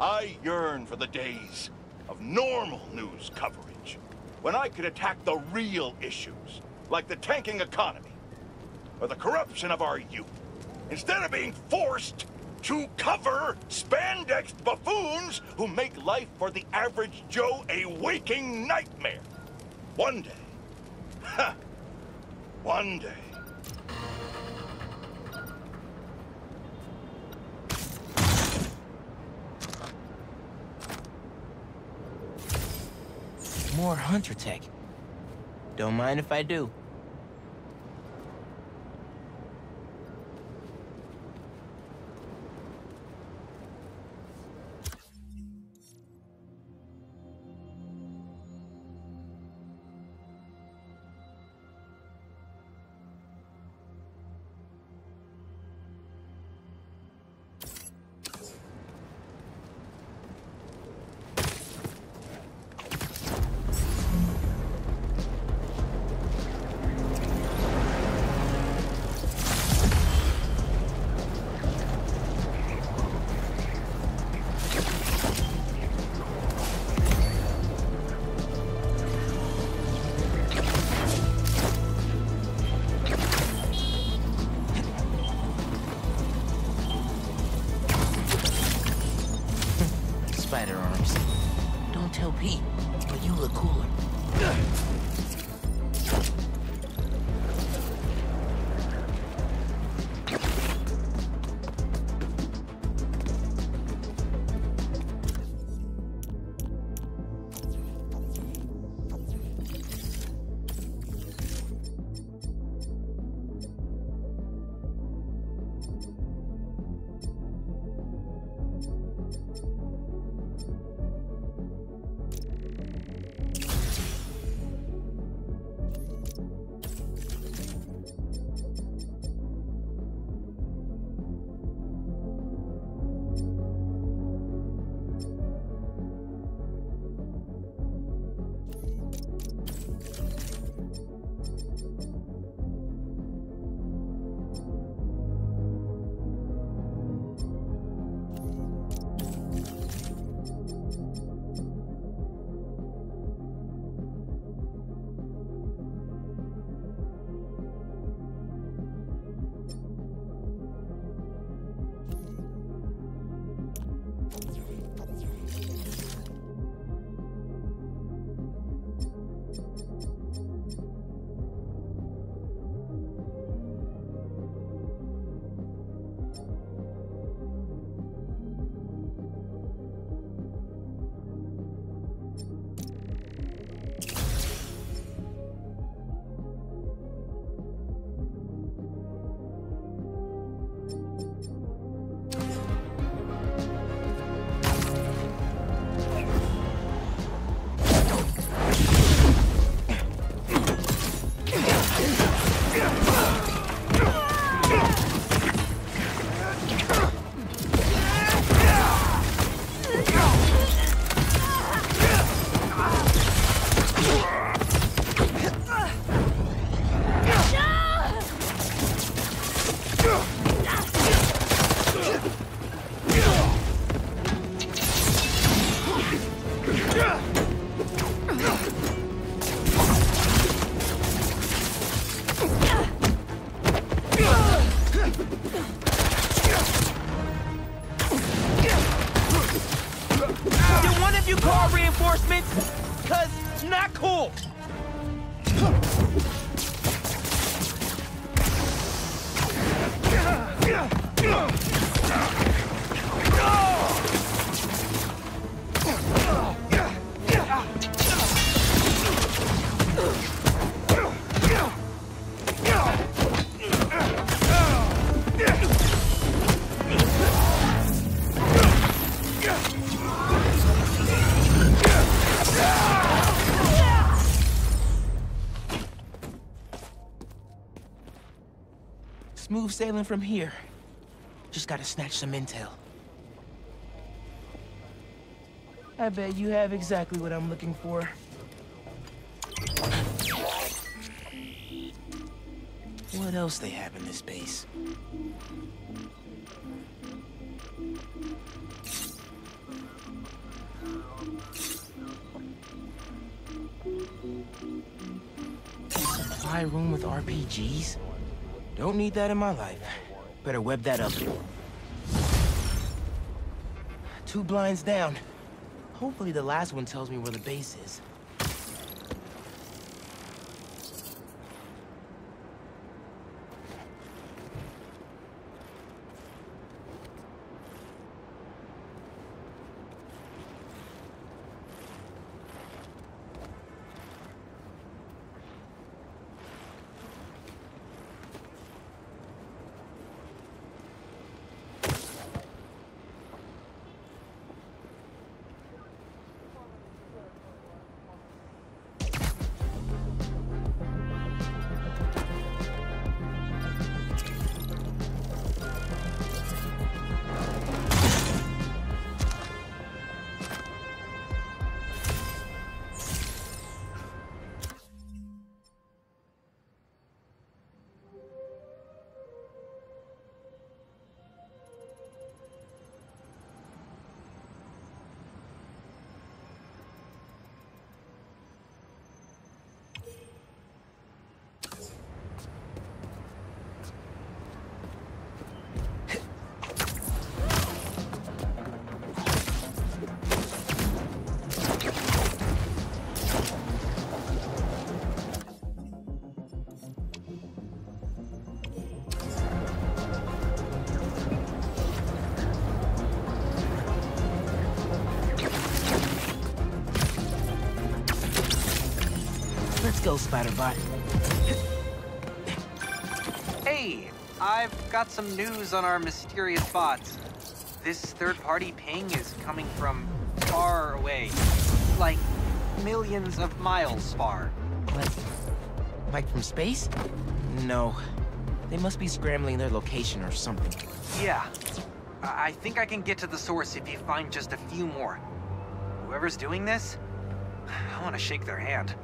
I yearn for the days of normal news coverage, when I could attack the real issues, like the tanking economy, or the corruption of our youth, instead of being forced to cover spandex buffoons who make life for the average Joe a waking nightmare. One day, one day, More hunter tech. Don't mind if I do. Smooth sailing from here. Just gotta snatch some intel. I bet you have exactly what I'm looking for. What else they have in this base? Supply room with RPGs? Don't need that in my life. Better web that up. Two blinds down. Hopefully the last one tells me where the base is. Go, Spider-Bot. Hey, I've got some news on our mysterious bots. This third-party ping is coming from far away. Like millions of miles far. Like, like from space? No. They must be scrambling their location or something. Yeah. I, I think I can get to the source if you find just a few more. Whoever's doing this, I want to shake their hand.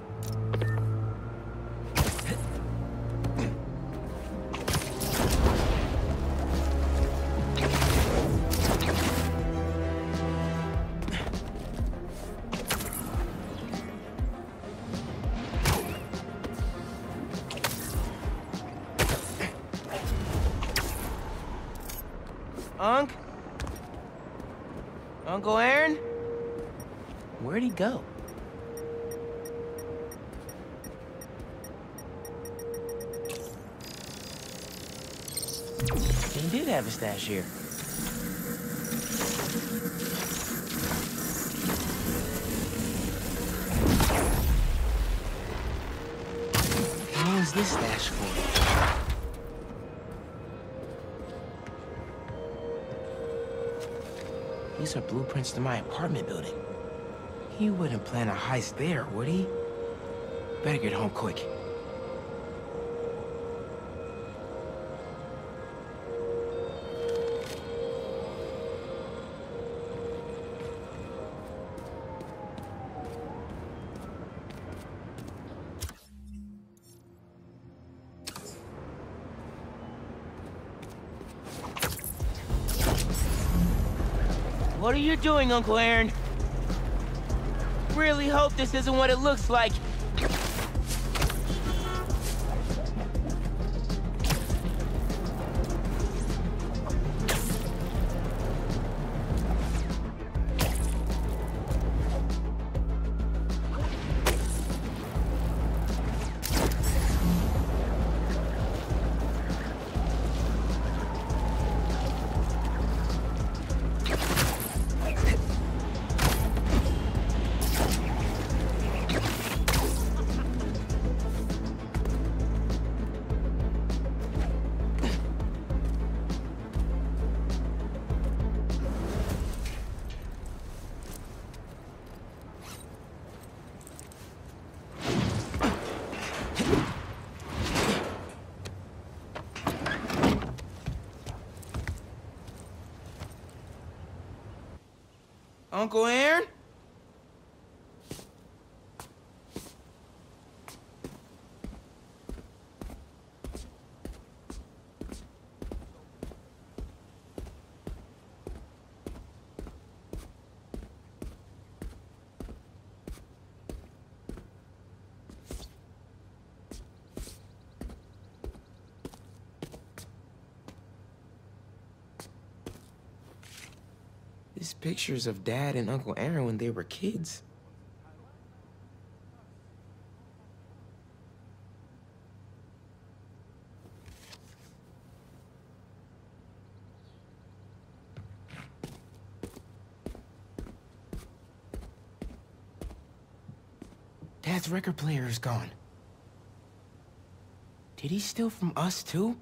Here. What was this stash for? These are blueprints to my apartment building. He wouldn't plan a heist there, would he? Better get home quick. You doing, Uncle Aaron? Really hope this isn't what it looks like. Uncle Aaron? These pictures of Dad and Uncle Aaron when they were kids. Dad's record player is gone. Did he steal from us too?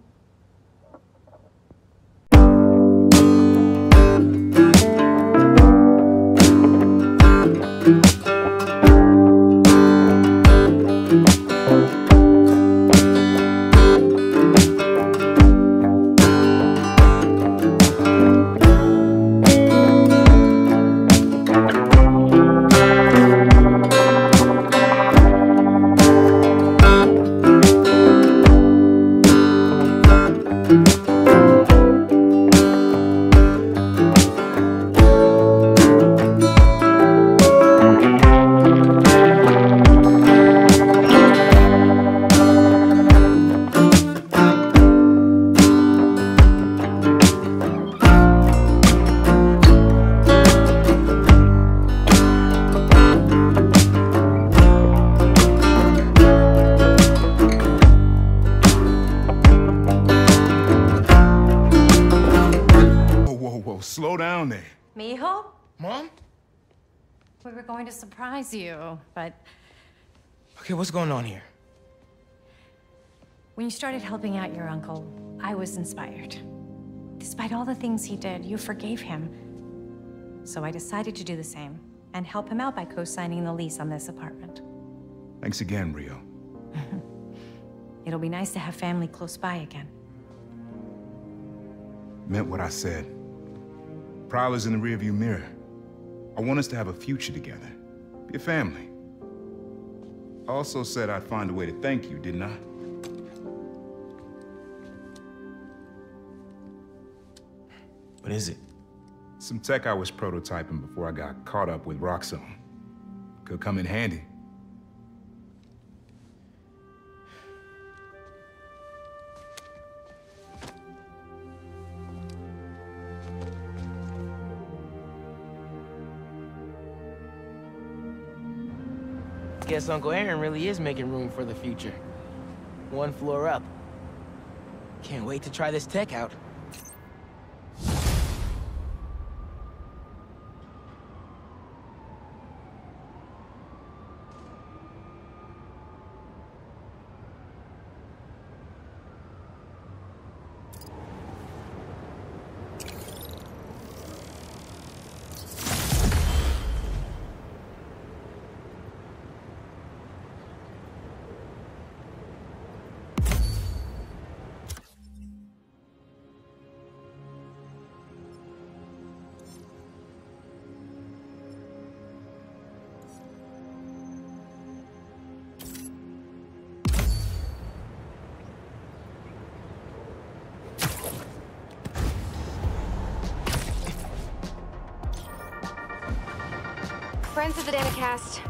But Okay, what's going on here? When you started helping out your uncle, I was inspired. Despite all the things he did, you forgave him. So I decided to do the same and help him out by co-signing the lease on this apartment. Thanks again, Rio. It'll be nice to have family close by again. Meant what I said. Prowler's in the rearview mirror. I want us to have a future together. Be a family. I also said I'd find a way to thank you, didn't I? What is it? Some tech I was prototyping before I got caught up with Roxxon. Could come in handy. Guess Uncle Aaron really is making room for the future. One floor up. Can't wait to try this tech out.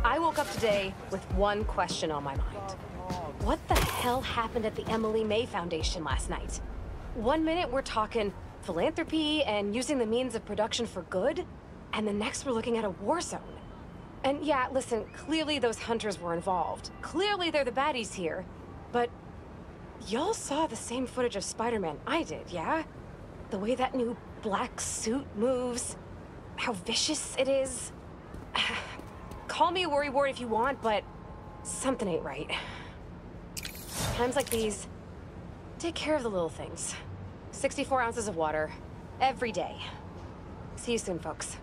I woke up today with one question on my mind. What the hell happened at the Emily May Foundation last night? One minute we're talking philanthropy and using the means of production for good, and the next we're looking at a war zone. And yeah, listen, clearly those hunters were involved. Clearly they're the baddies here. But y'all saw the same footage of Spider-Man I did, yeah? The way that new black suit moves, how vicious it is. Call me a worrywart if you want, but something ain't right. Times like these, take care of the little things. 64 ounces of water, every day. See you soon, folks.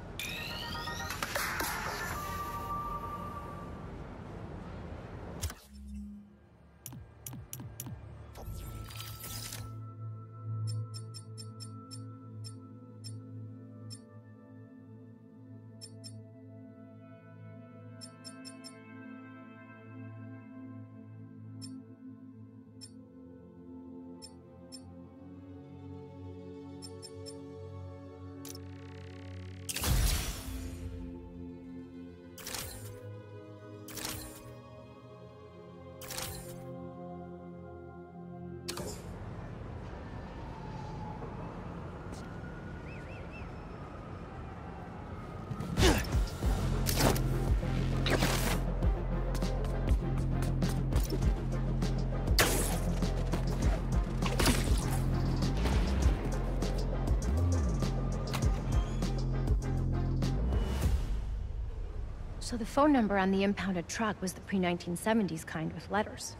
So the phone number on the impounded truck was the pre-1970s kind with letters.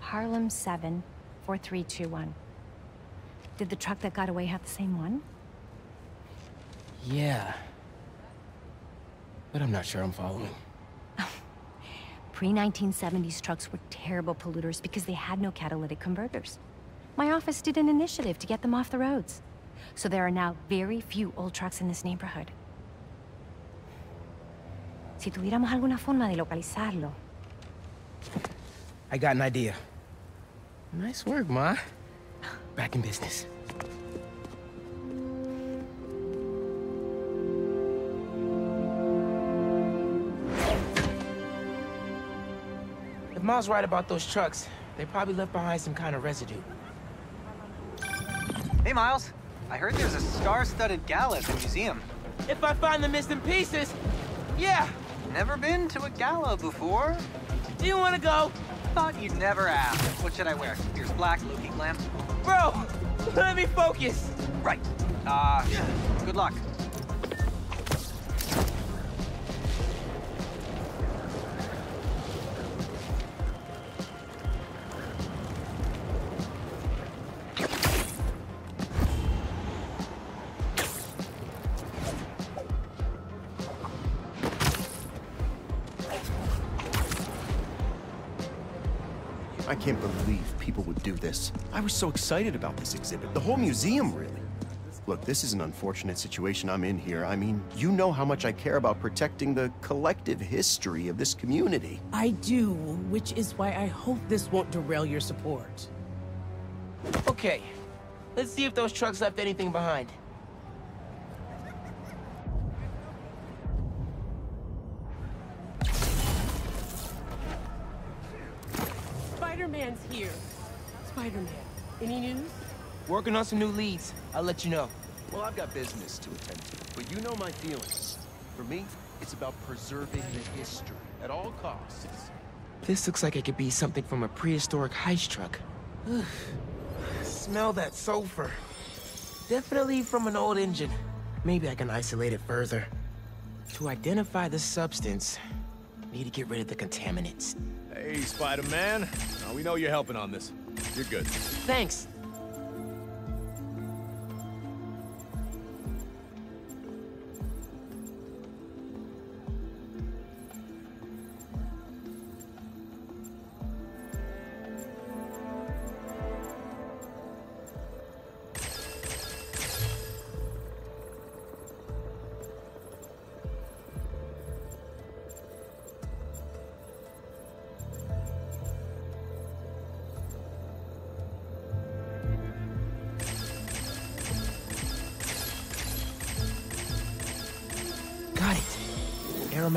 Harlem 7 4321. Did the truck that got away have the same one? Yeah. But I'm not sure I'm following. Pre-1970s trucks were terrible polluters because they had no catalytic converters. My office did an initiative to get them off the roads. So there are now very few old trucks in this neighborhood. Si tuviéramos alguna forma de localizarlo. I got an idea. Nice work, Ma. Back in business. If Ma's right about those trucks, they probably left behind some kind of residue. Hey, Miles. I heard there's a star-studded gala at the museum. If I find the missing pieces, yeah. Never been to a gala before? Do you want to go? Thought you'd never ask. What should I wear? Here's black, looking glam. Bro, let me focus. Right. Uh, good luck. I was so excited about this exhibit. The whole museum, really. Look, this is an unfortunate situation I'm in here. I mean, you know how much I care about protecting the collective history of this community. I do, which is why I hope this won't derail your support. Okay, let's see if those trucks left anything behind. Spider-Man's here. Spider-Man, any news? Working on some new leads. I'll let you know. Well, I've got business to attend to, but you know my feelings. For me, it's about preserving the history at all costs. This looks like it could be something from a prehistoric heist truck. Ugh. Smell that sulfur. Definitely from an old engine. Maybe I can isolate it further. To identify the substance, need to get rid of the contaminants. Hey, Spider-Man. Now, we know you're helping on this. You're good. Thanks.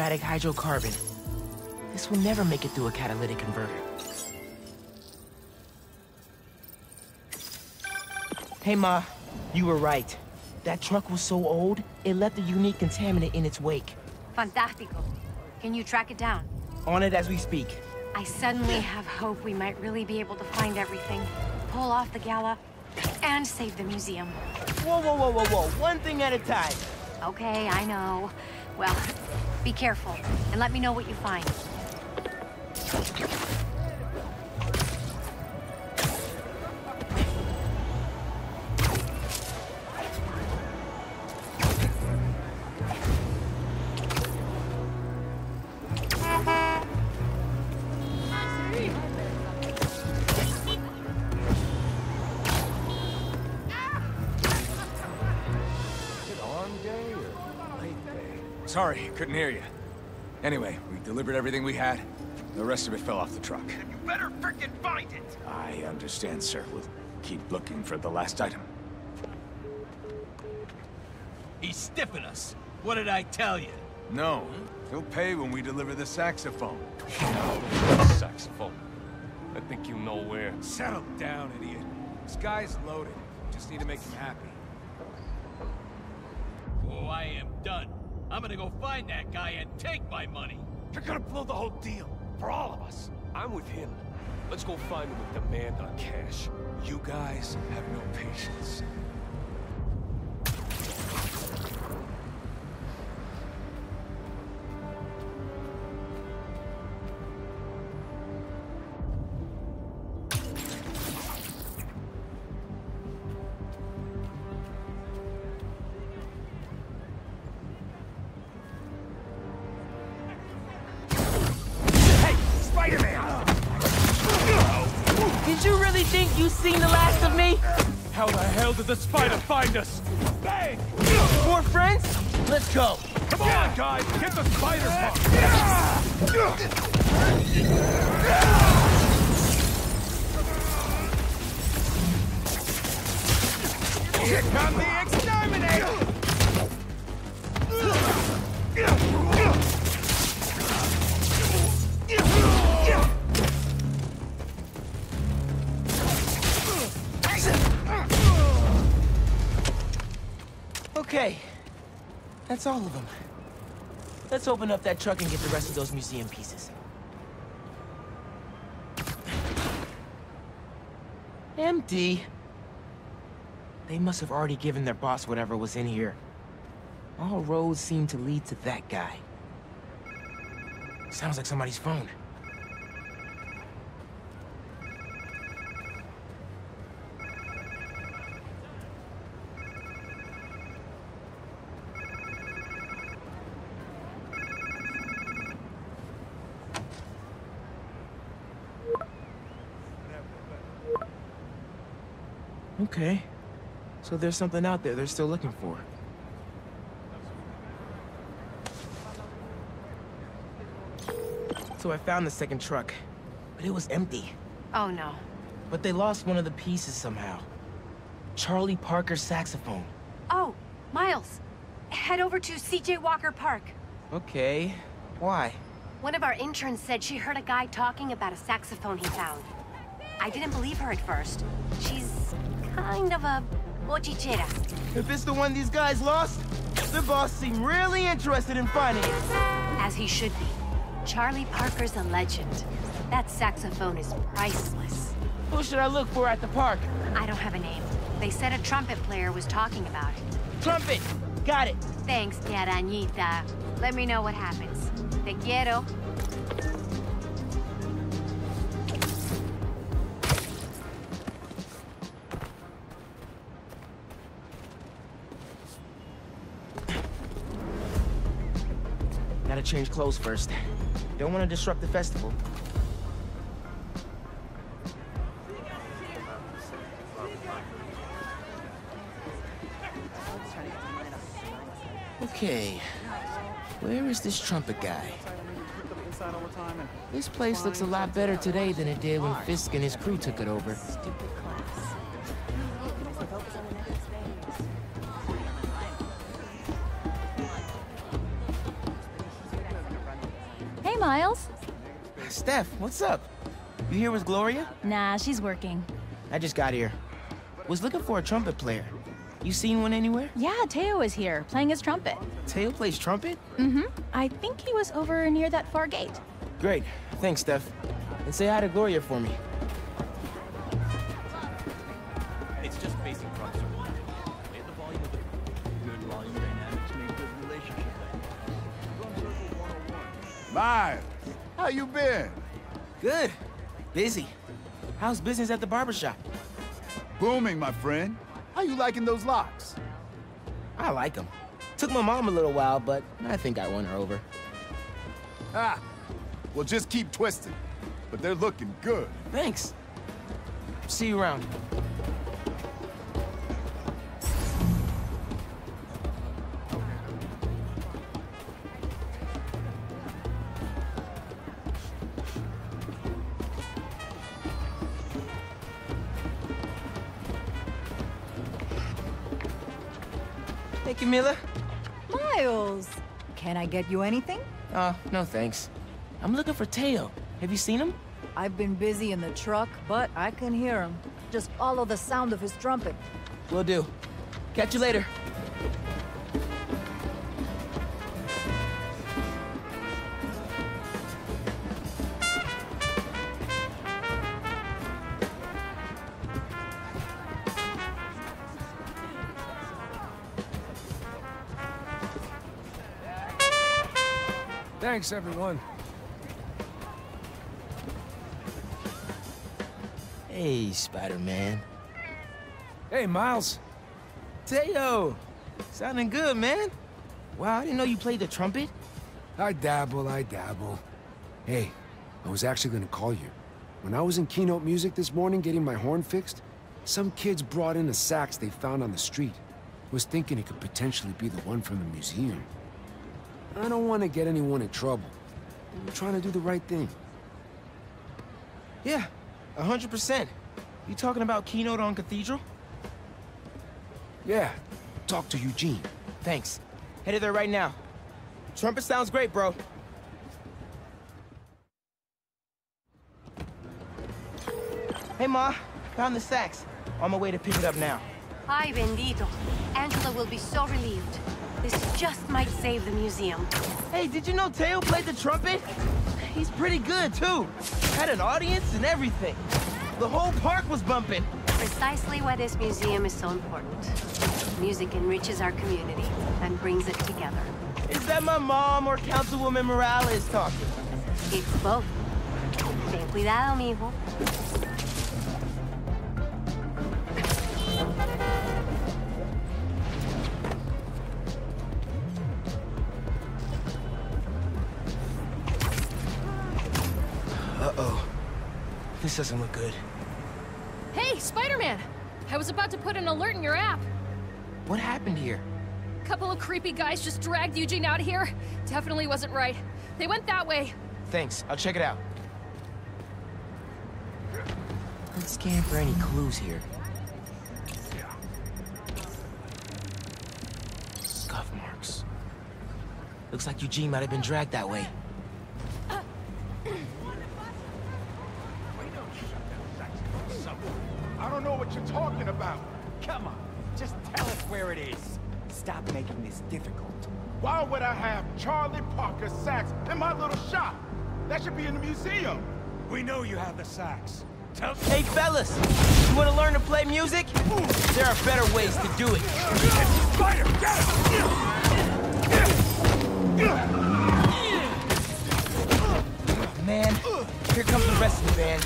Aromatic hydrocarbon. This will never make it through a catalytic converter. Hey, Ma. You were right. That truck was so old, it left a unique contaminant in its wake. Fantastico. Can you track it down? On it as we speak. I suddenly have hope we might really be able to find everything, pull off the gala, and save the museum. Whoa, whoa, whoa, whoa, whoa. One thing at a time. Okay, I know. Well, be careful, and let me know what you find. Sorry, couldn't hear you. Anyway, we delivered everything we had. The rest of it fell off the truck. Then You better frickin' find it! I understand, sir. We'll keep looking for the last item. He's stiffing us. What did I tell you? No. He'll pay when we deliver the saxophone. Saxophone. I think you know where. Settle down, idiot. This guy's loaded. Just need to make him happy. Oh, I am done. I'm gonna go find that guy and take my money. You're gonna blow the whole deal. For all of us. I'm with him. Let's go find him and demand our cash. You guys have no patience. Did the spider find us? Bang! More friends? Let's go. Come on, guys! Get the spider pump! Here come the That's all of them. Let's open up that truck and get the rest of those museum pieces. Empty. They must have already given their boss whatever was in here. All roads seem to lead to that guy. Sounds like somebody's phone. Okay. So there's something out there they're still looking for. So I found the second truck, but it was empty. Oh no. But they lost one of the pieces somehow. Charlie Parker's saxophone. Oh, Miles. Head over to CJ Walker Park. Okay. Why? One of our interns said she heard a guy talking about a saxophone he found. I didn't believe her at first. She's kind of a bochichera. If it's the one these guys lost, the boss seemed really interested in finding it. As he should be. Charlie Parker's a legend. That saxophone is priceless. Who should I look for at the park? I don't have a name. They said a trumpet player was talking about it. Trumpet! Got it! Thanks, Tia Arañita. Let me know what happens. Te quiero. Change clothes first. Don't want to disrupt the festival. Okay. Where is this trumpet guy? This place looks a lot better today than it did when Fisk and his crew took it over. Steph, what's up? You here with Gloria? Nah, she's working. I just got here. Was looking for a trumpet player. You seen one anywhere? Yeah, Teo is here, playing his trumpet. Teo plays trumpet? Mm-hmm. I think he was over near that far gate. Great. Thanks, Steph. And say hi to Gloria for me. It's just basic drug support. Hit the volume of the good volume dynamics make good relationship. Miles, how you been? Good. Busy. How's business at the barbershop? Booming, my friend. How you liking those locks? I like them. Took my mom a little while, but I think I won her over. Ah, well just keep twisting. But they're looking good. Thanks. See you around. Camilla. Miles, can I get you anything? Uh, no thanks. I'm looking for Teo. Have you seen him? I've been busy in the truck, but I can hear him. Just follow the sound of his trumpet. Will do. Catch you later. Thanks, everyone. Hey, Spider-Man. Hey, Miles. Teo! Sounding good, man. Wow, I didn't know you played the trumpet. I dabble, I dabble. Hey, I was actually gonna call you. When I was in Keynote Music this morning getting my horn fixed, some kids brought in a sax they found on the street. Was thinking it could potentially be the one from the museum. I don't want to get anyone in trouble. I'm trying to do the right thing. Yeah, a hundred percent. You talking about keynote on Cathedral? Yeah, talk to Eugene. Thanks. Headed there right now. Trumpet sounds great, bro. Hey, Ma. Found the sax. On my way to pick it up now. Hi, Bendito. Angela will be so relieved. This just might save the museum. Hey, did you know Teo played the trumpet? He's pretty good, too. Had an audience and everything. The whole park was bumping. Precisely why this museum is so important. Music enriches our community and brings it together. Is that my mom or Councilwoman Morales talking? It's both. Ten cuidado, mijo. Doesn't look good. Hey, Spider-Man! I was about to put an alert in your app. What happened here? A couple of creepy guys just dragged Eugene out of here. Definitely wasn't right. They went that way. Thanks, I'll check it out. Let's scan for any clues here. Yeah. Scuff marks. Looks like Eugene might have been dragged that way. Difficult. Why would I have Charlie Parker sax in my little shop? That should be in the museum. We know you have the sax. Tell Hey fellas, you wanna learn to play music? There are better ways to do it. Spider, get Man, here comes the rest of the band.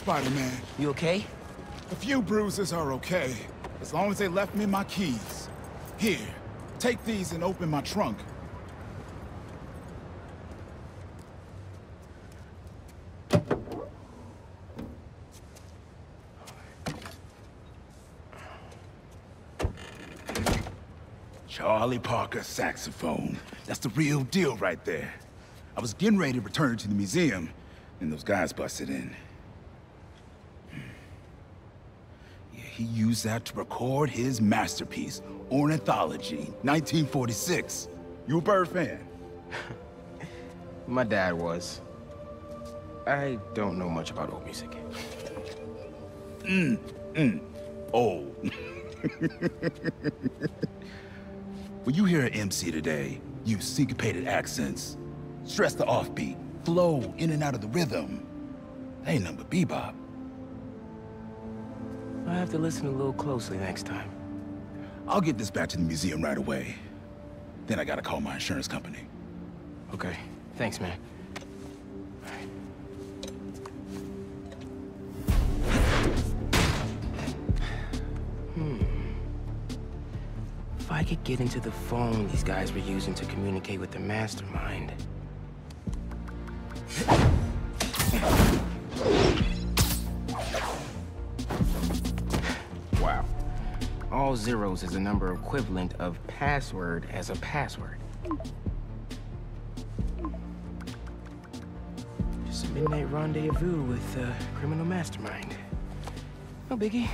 Spider-Man. You okay? A few bruises are okay, as long as they left me my keys. Here, take these and open my trunk. Charlie Parker saxophone. That's the real deal right there. I was getting ready to return it to the museum, and those guys busted in. Yeah, he used that to record his masterpiece, Ornithology, 1946. You a Bird fan? My dad was. I don't know much about old music. Mm, mm, old. when you hear an MC today, use syncopated accents, stress the offbeat, flow in and out of the rhythm. They ain't nothing but bebop. I have to listen a little closely next time. I'll get this back to the museum right away. Then I gotta call my insurance company. Okay, thanks, man. Hmm. If I could get into the phone these guys were using to communicate with the mastermind. Wow. All zeros is a number equivalent of password as a password. Just a midnight rendezvous with a criminal mastermind. No biggie.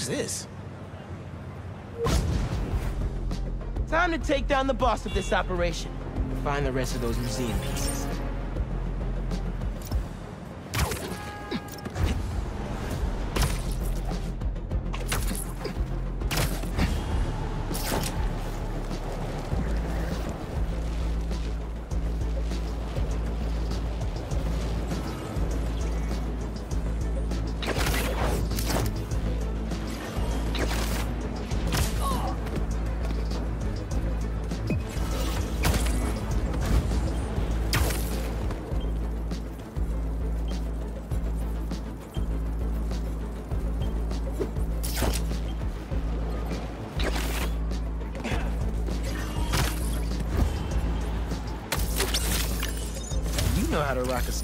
Who's this? Time to take down the boss of this operation. Find the rest of those museum pieces.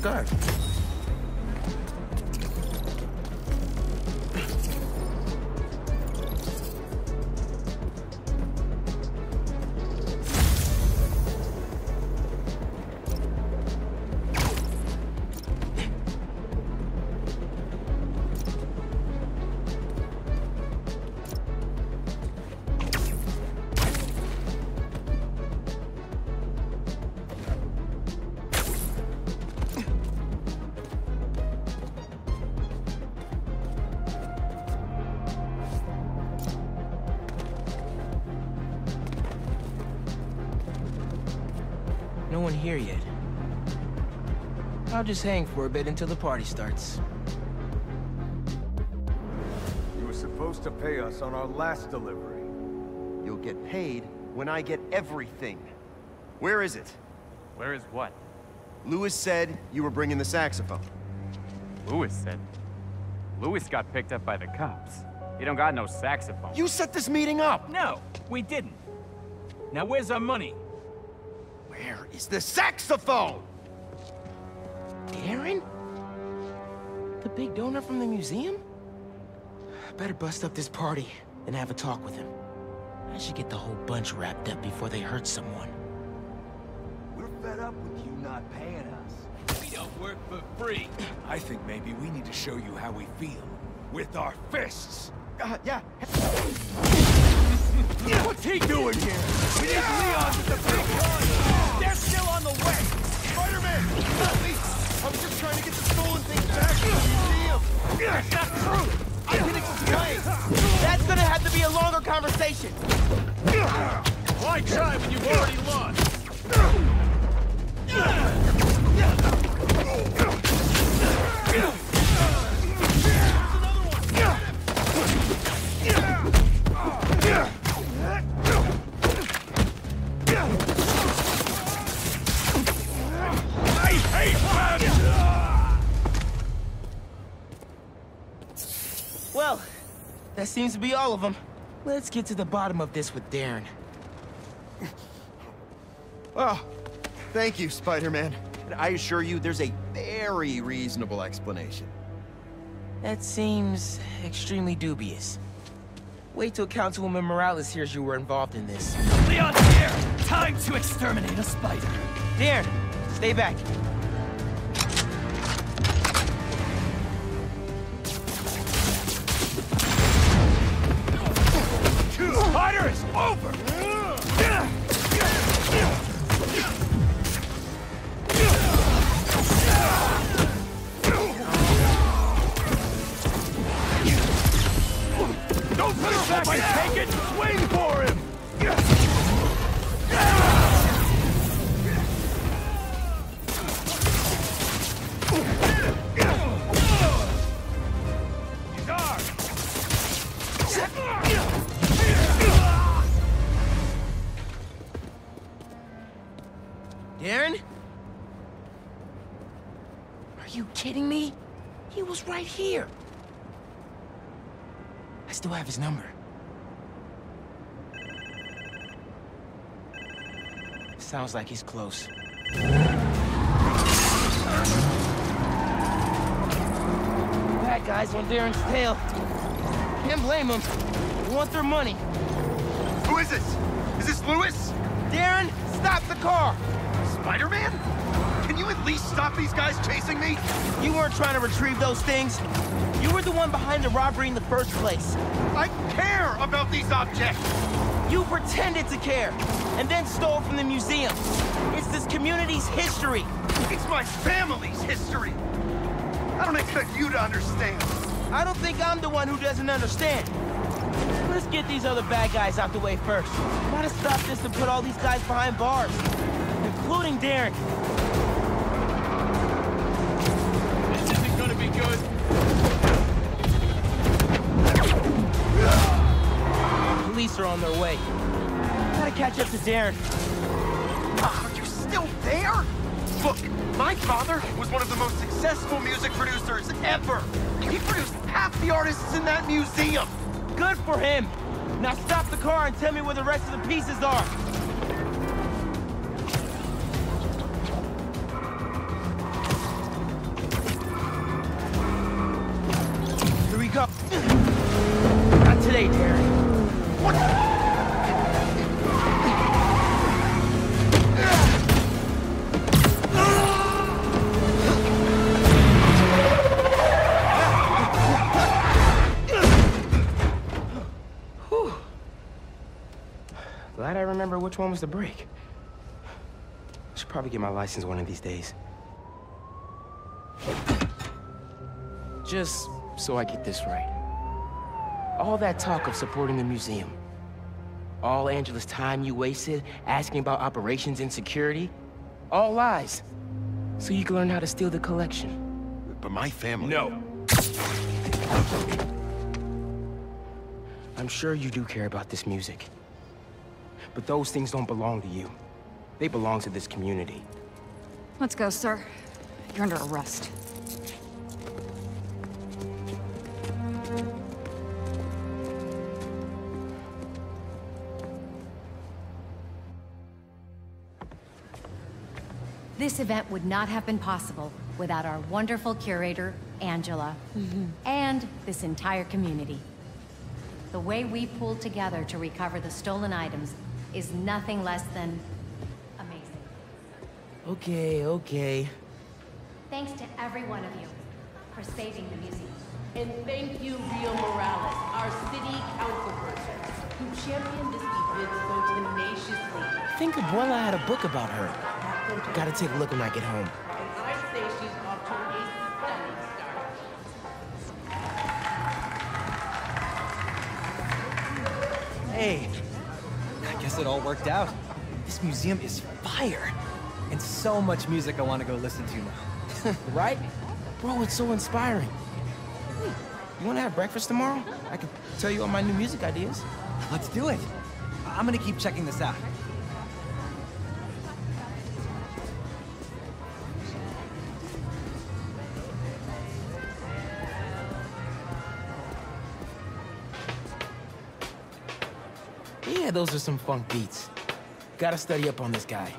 How just hang for a bit until the party starts. You were supposed to pay us on our last delivery. You'll get paid when I get everything. Where is it? Where is what? Lewis said you were bringing the saxophone. Lewis said. Lewis got picked up by the cops. He don't got no saxophone. You set this meeting up! No, we didn't. Now where's our money? Where is the saxophone? Big donor from the museum? Better bust up this party and have a talk with him. I should get the whole bunch wrapped up before they hurt someone. We're fed up with you not paying us. We don't work for free. I think maybe we need to show you how we feel. With our fists. Uh, yeah. What's he doing here? We need Leon with the big gun. They're still on the way. Spider-Man! I was just trying to get the stolen things back to the museum. That's not true! I can explain! That's gonna have to be a longer conversation! Why try when you've already lost? Seems to be all of them. Let's get to the bottom of this with Darren. Oh, thank you, Spider-Man. I assure you, there's a very reasonable explanation. That seems extremely dubious. Wait till Councilwoman Morales hears you were involved in this. Leon's here! Time to exterminate a spider. Darren, stay back. Over! Here. I still have his number. Sounds like he's close. Bad guys on Darren's tail. Can't blame them. They want their money. Who is this? Is this Lewis? Darren, stop the car! Spider-Man? Can you at least stop these guys chasing me? You weren't trying to retrieve those things. You were the one behind the robbery in the first place. I care about these objects! You pretended to care, and then stole from the museum. It's this community's history. It's my family's history! I don't expect you to understand. I don't think I'm the one who doesn't understand. Let's get these other bad guys out the way first. Gotta stop this and put all these guys behind bars. Including Darren. Police are on their way. Gotta catch up to Darren. Ah, are you still there? Look, my father was one of the most successful music producers ever. He produced half the artists in that museum. Good for him. Now stop the car and tell me where the rest of the pieces are. Remember which one was the brake. Should probably get my license one of these days. Just so I get this right. All that talk of supporting the museum. All Angela's time you wasted asking about operations and security. All lies. So you can learn how to steal the collection. But my family... No. I'm sure you do care about this music. But those things don't belong to you. They belong to this community. Let's go, sir. You're under arrest. This event would not have been possible without our wonderful curator, Angela, mm-hmm. and this entire community. The way we pulled together to recover the stolen items is nothing less than amazing. Okay, okay. Thanks to every one of you for saving the museum. And thank you, Rio Morales, our city councilperson, who championed this event so tenaciously. I think Abuela had a book about her. Gotta take a look when I get home. And I say she's off to a stunning start. Hey, I guess it all worked out. This museum is fire. And so much music I want to go listen to now. right? Bro, it's so inspiring. You wanna have breakfast tomorrow? I can tell you all my new music ideas. Let's do it. I'm gonna keep checking this out. Yeah, those are some funk beats. Gotta study up on this guy.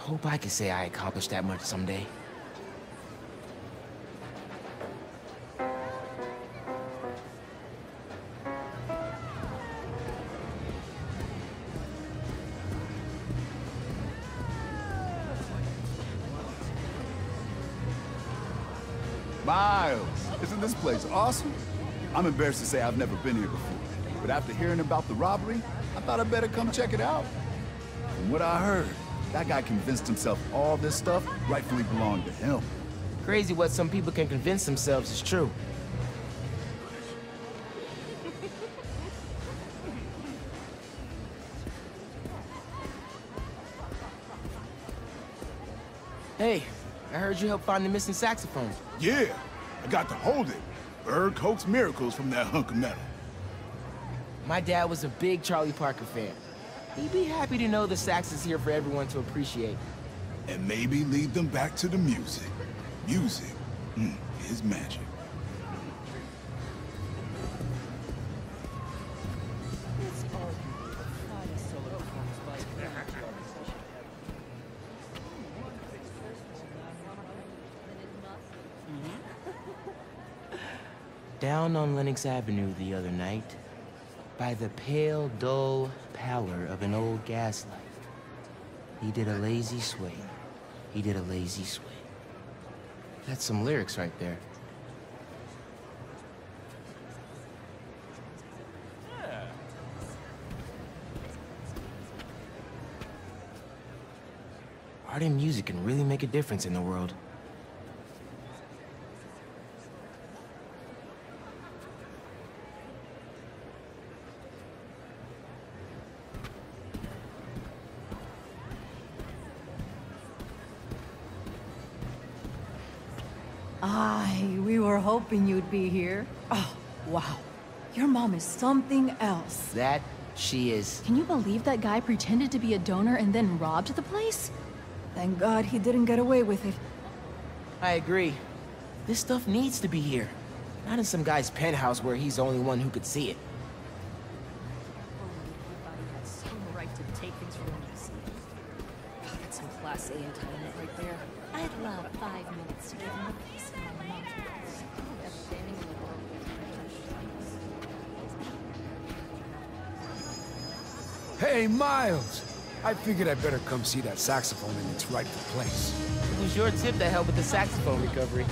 Hope I can say I accomplished that much someday. Miles, isn't this place awesome? I'm embarrassed to say I've never been here before, but after hearing about the robbery, I thought I'd better come check it out. From what I heard, that guy convinced himself all this stuff rightfully belonged to him. Crazy what some people can convince themselves is true. Heard you helped find the missing saxophone. Yeah, I got to hold it. Bird coax miracles from that hunk of metal. My dad was a big Charlie Parker fan. He'd be happy to know the sax is here for everyone to appreciate. And maybe lead them back to the music. Music mm, is magic. Down on Lenox Avenue the other night, by the pale, dull pallor of an old gaslight. he did a lazy sway. He did a lazy sway. That's some lyrics right there. Art and music can really make a difference in the world. Hoping you'd be here. Oh, wow. Your mom is something else. That she is. Can you believe that guy pretended to be a donor and then robbed the place? Thank God he didn't get away with it. I agree. This stuff needs to be here. Not in some guy's penthouse where he's the only one who could see it. Miles! I figured I'd better come see that saxophone in its rightful place. It was your tip that helped with the saxophone recovery.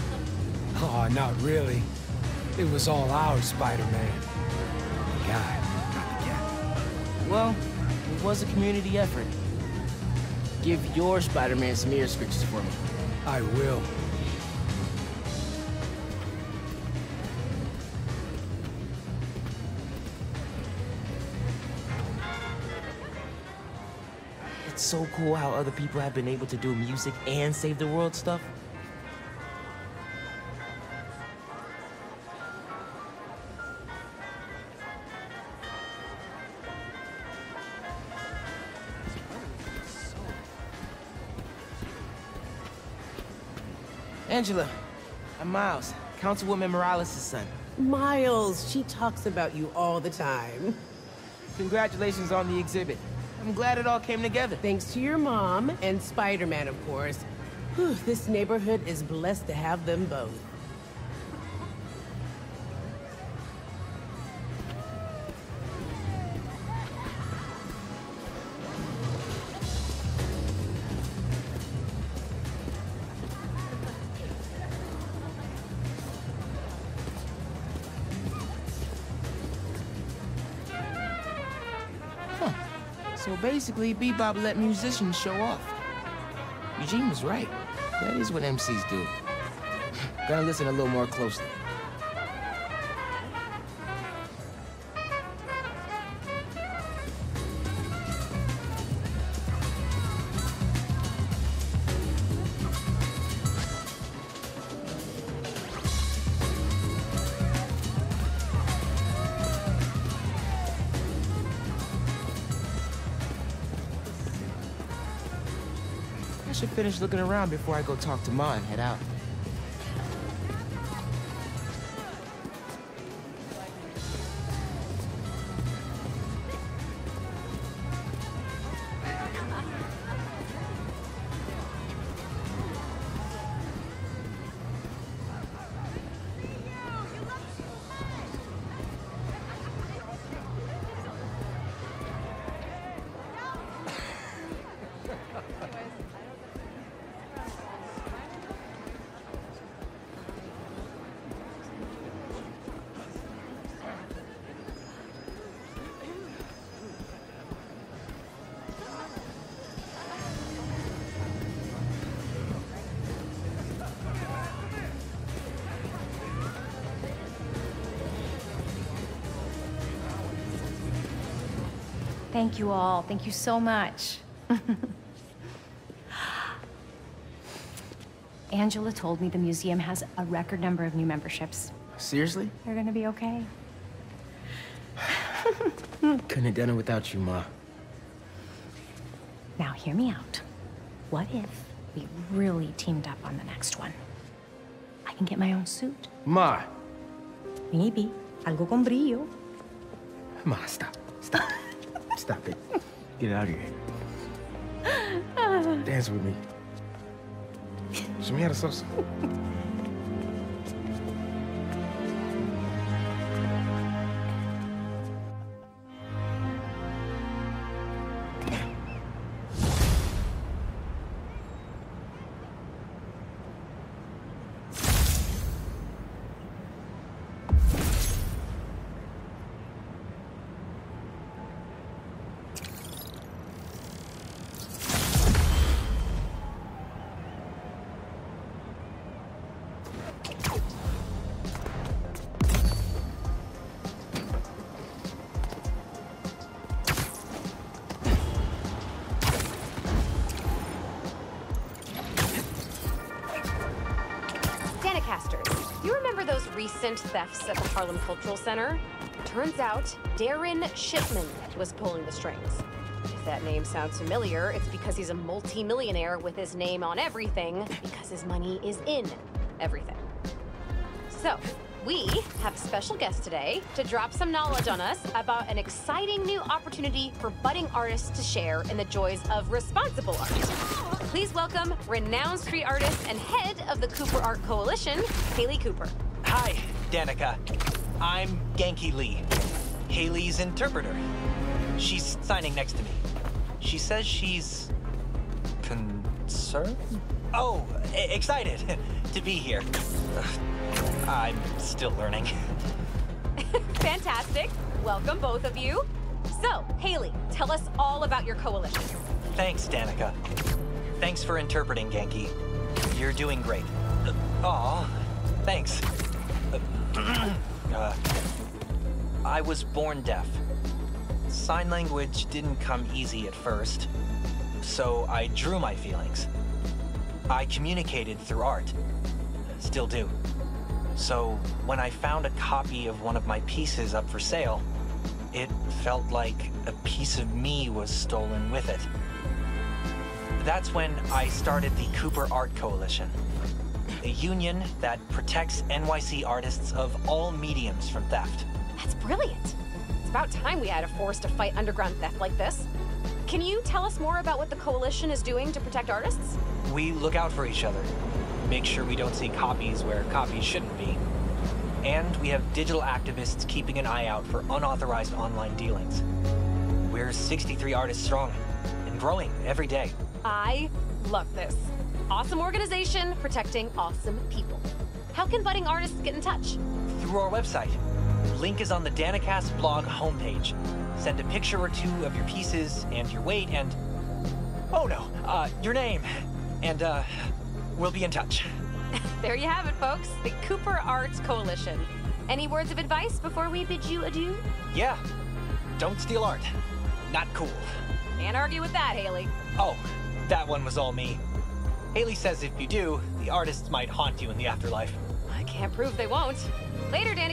Oh, not really. It was all ours, Spider-Man. The guy, not the cat. Well, it was a community effort. Give your Spider-Man some ear scratches for me. I will. So cool how other people have been able to do music and save the world stuff? Angela, I'm Miles, Councilwoman Morales' son. Miles, she talks about you all the time. Congratulations on the exhibit. I'm glad it all came together. Thanks to your mom and Spider-Man, of course. Whew, this neighborhood is blessed to have them both. Basically, Bebop let musicians show off. Eugene was right. That is what MCs do. Gotta listen a little more closely. Finish looking around before I go talk to Ma and head out. Thank you all. Thank you so much. Angela told me the museum has a record number of new memberships. Seriously? They're gonna be okay. Couldn't have done it without you, Ma. Now, hear me out. What if we really teamed up on the next one? I can get my own suit. Ma. Maybe. Algo con brillo. Ma, stop. Stop. Stop it. Get out of here. Dance with me. Show me how to salsa. Thefts at the Harlem Cultural Center? Turns out Darren Shipman was pulling the strings. If that name sounds familiar, it's because he's a multi-millionaire with his name on everything, because his money is in everything. So, we have a special guest today to drop some knowledge on us about an exciting new opportunity for budding artists to share in the joys of responsible art. Please welcome renowned street artist and head of the Cooper Art Coalition, Hailey Cooper. Hi, Danika. I'm Ganke Lee, Hailey's interpreter. She's signing next to me. She says she's... concerned? Oh, excited to be here. I'm still learning. Fantastic. Welcome, both of you. So, Hailey, tell us all about your coalition. Thanks, Danika. Thanks for interpreting, Ganke. You're doing great. Uh, Aw, thanks. Uh, I was born deaf. Sign language didn't come easy at first. so I drew my feelings. I communicated through art. Still do. So when I found a copy of one of my pieces up for sale, it felt like a piece of me was stolen with it. That's when I started the Cooper Art Coalition, a union that protects NYC artists of all mediums from theft. That's brilliant. It's about time we had a force to fight underground theft like this. Can you tell us more about what the Coalition is doing to protect artists? We look out for each other, make sure we don't see copies where copies shouldn't be. And we have digital activists keeping an eye out for unauthorized online dealings. We're 63 artists strong and growing every day. I love this. Awesome organization protecting awesome people. How can budding artists get in touch? Through our website. Link is on the Danikast blog homepage. Send a picture or two of your pieces and your weight and... Oh no, uh, your name. And, uh, we'll be in touch. There you have it, folks. The Cooper Arts Coalition. Any words of advice before we bid you adieu? Yeah. Don't steal art. Not cool. Can't argue with that, Hailey. Oh, that one was all me. Hailey says if you do, the artists might haunt you in the afterlife. I can't prove they won't. Later, Danny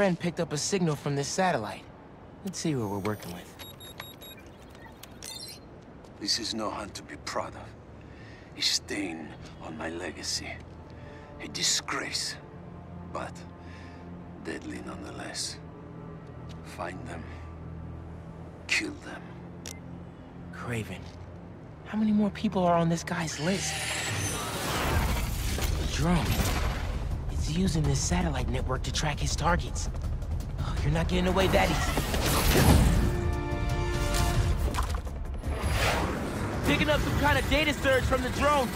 friend picked up a signal from this satellite. Let's see what we're working with. This is no hunt to be proud of. A stain on my legacy. A disgrace. But deadly nonetheless. Find them. Kill them. Kraven. How many more people are on this guy's list? The drone. Using this satellite network to track his targets. Oh, you're not getting away that easy. Picking up some kind of data surge from the drone.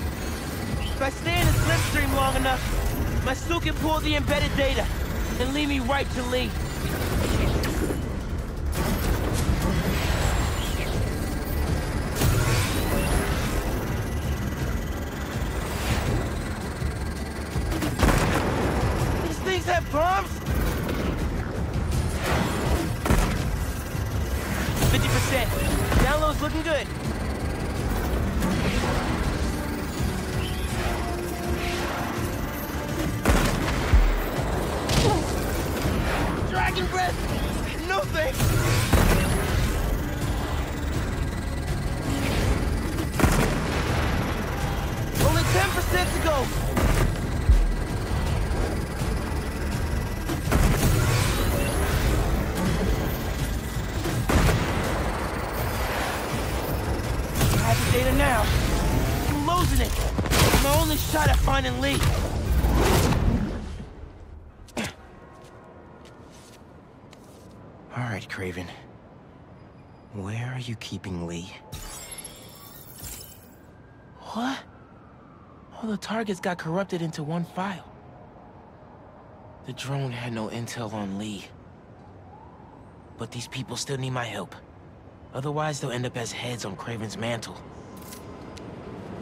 If I stay in the slipstream long enough, my suit can pull the embedded data and lead me right to Lee. The targets got corrupted into one file. The drone had no intel on Lee. But these people still need my help. Otherwise, they'll end up as heads on Kraven's mantle.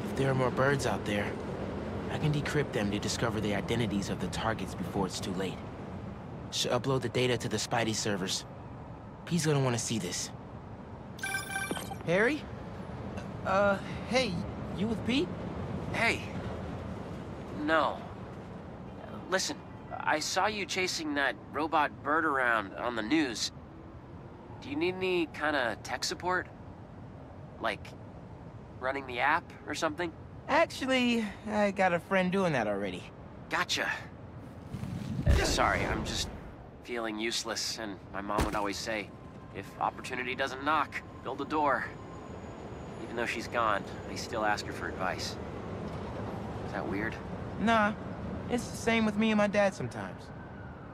If there are more birds out there, I can decrypt them to discover the identities of the targets before it's too late. Should upload the data to the Spidey servers. Pete's gonna want to see this. Harry? Uh, hey, you with Pete? Hey. No. Listen, I saw you chasing that robot bird around on the news. Do you need any kind of tech support? Like, running the app or something? Actually, I got a friend doing that already. Gotcha. Uh, sorry, I'm just feeling useless, and my mom would always say, if opportunity doesn't knock, build a door. Even though she's gone, I still ask her for advice. Is that weird? Nah, it's the same with me and my dad sometimes.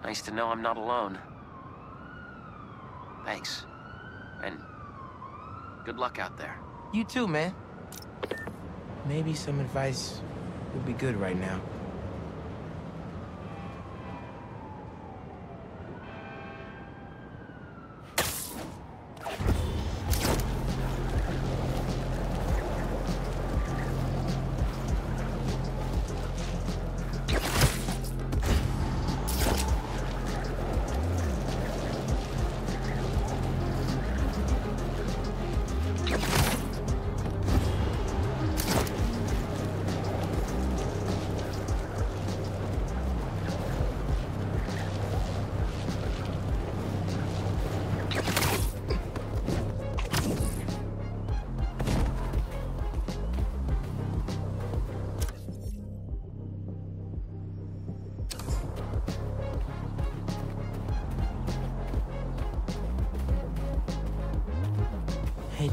Nice to know I'm not alone. Thanks. And good luck out there. You too, man. Maybe some advice would be good right now.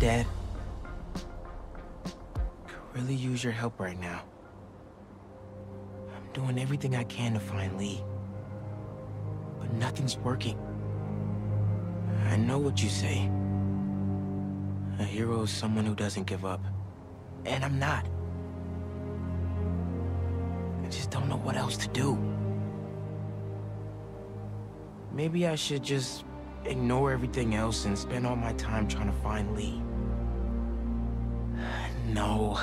Dad. Could really use your help right now. I'm doing everything I can to find Lee. But nothing's working. I know what you say. A hero is someone who doesn't give up. And I'm not. I just don't know what else to do. Maybe I should just ignore everything else and spend all my time trying to find Lee. No.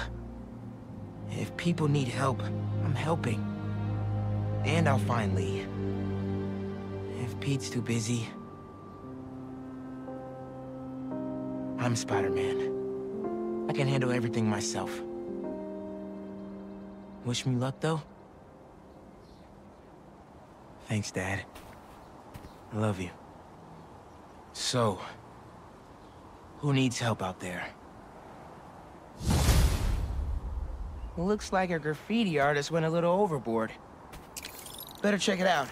If people need help, I'm helping. And I'll find Lee. If Pete's too busy, I'm Spider-Man. I can handle everything myself. Wish me luck, though? Thanks, Dad. I love you. So, who needs help out there? Looks like a graffiti artist went a little overboard. Better check it out.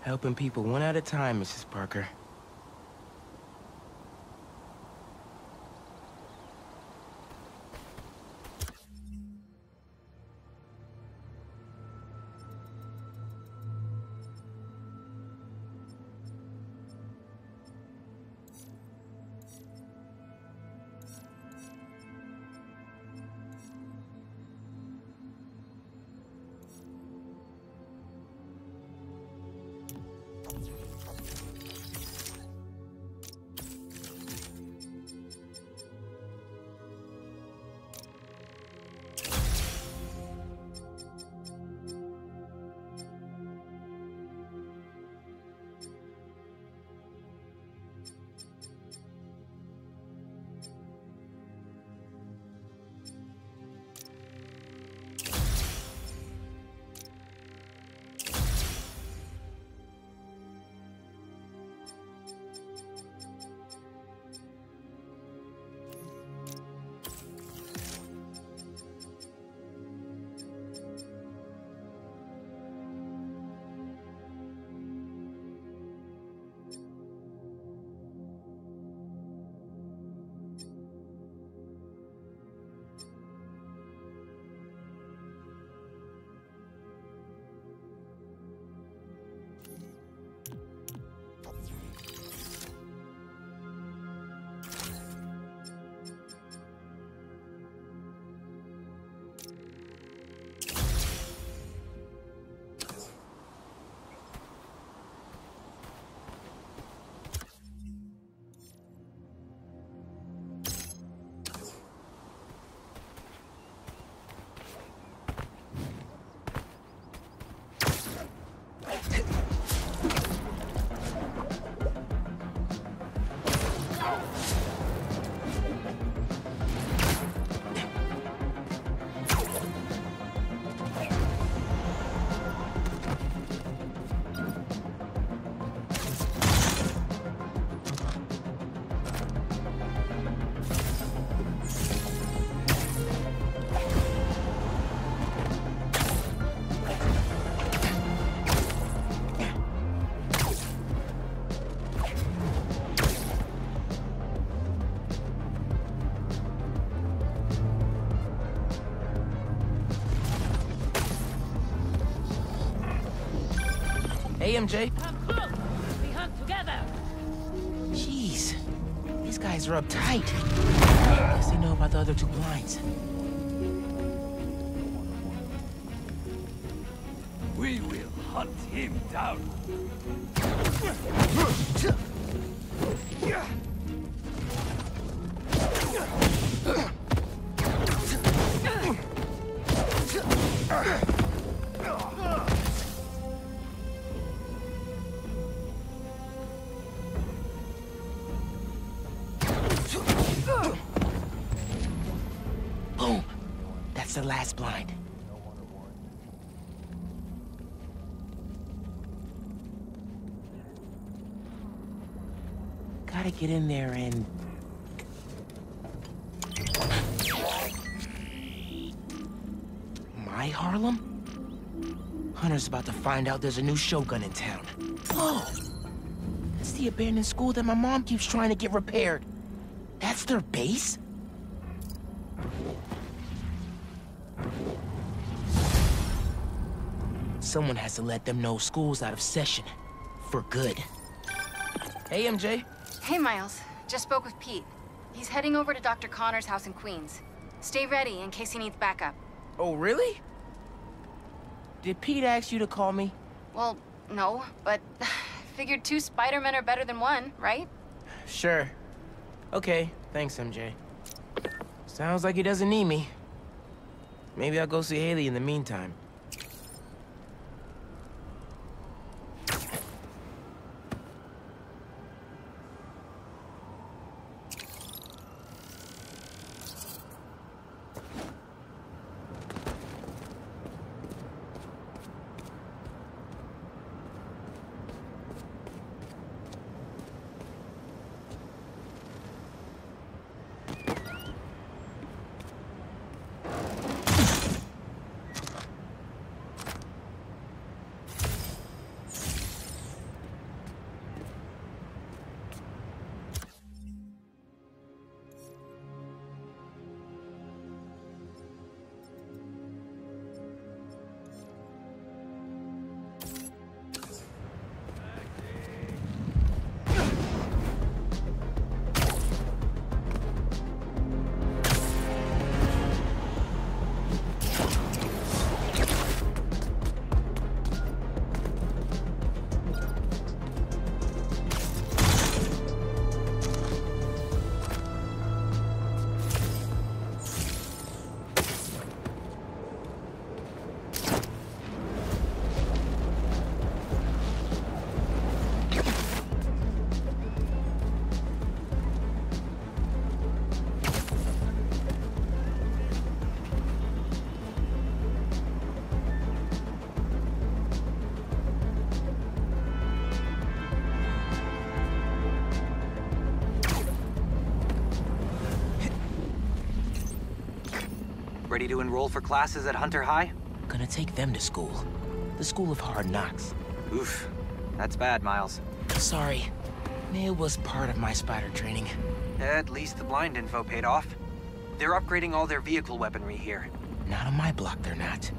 Helping people one at a time, Mrs. Parker. MJ. We hunt together. Jeez. These guys are uptight. Guess they know about the other two blinds. That's the last blind. Gotta get in there and... My Harlem? Hunter's about to find out there's a new Shogun in town. Oh! That's the abandoned school that my mom keeps trying to get repaired. That's their base? Someone has to let them know school's out of session. For good. Hey, MJ. Hey, Miles. Just spoke with Pete. He's heading over to Dr. Connors' house in Queens. Stay ready in case he needs backup. Oh, really? Did Pete ask you to call me? Well, no, but figured two Spider-Men are better than one, right? Sure. Okay, thanks, MJ. Sounds like he doesn't need me. Maybe I'll go see Hailey in the meantime. Enroll for classes at Hunter High? Gonna take them to school. The School of Hard Knocks. Oof. That's bad, Miles. Sorry. It was part of my spider training. At least the blind info paid off. They're upgrading all their vehicle weaponry here. Not on my block, they're not.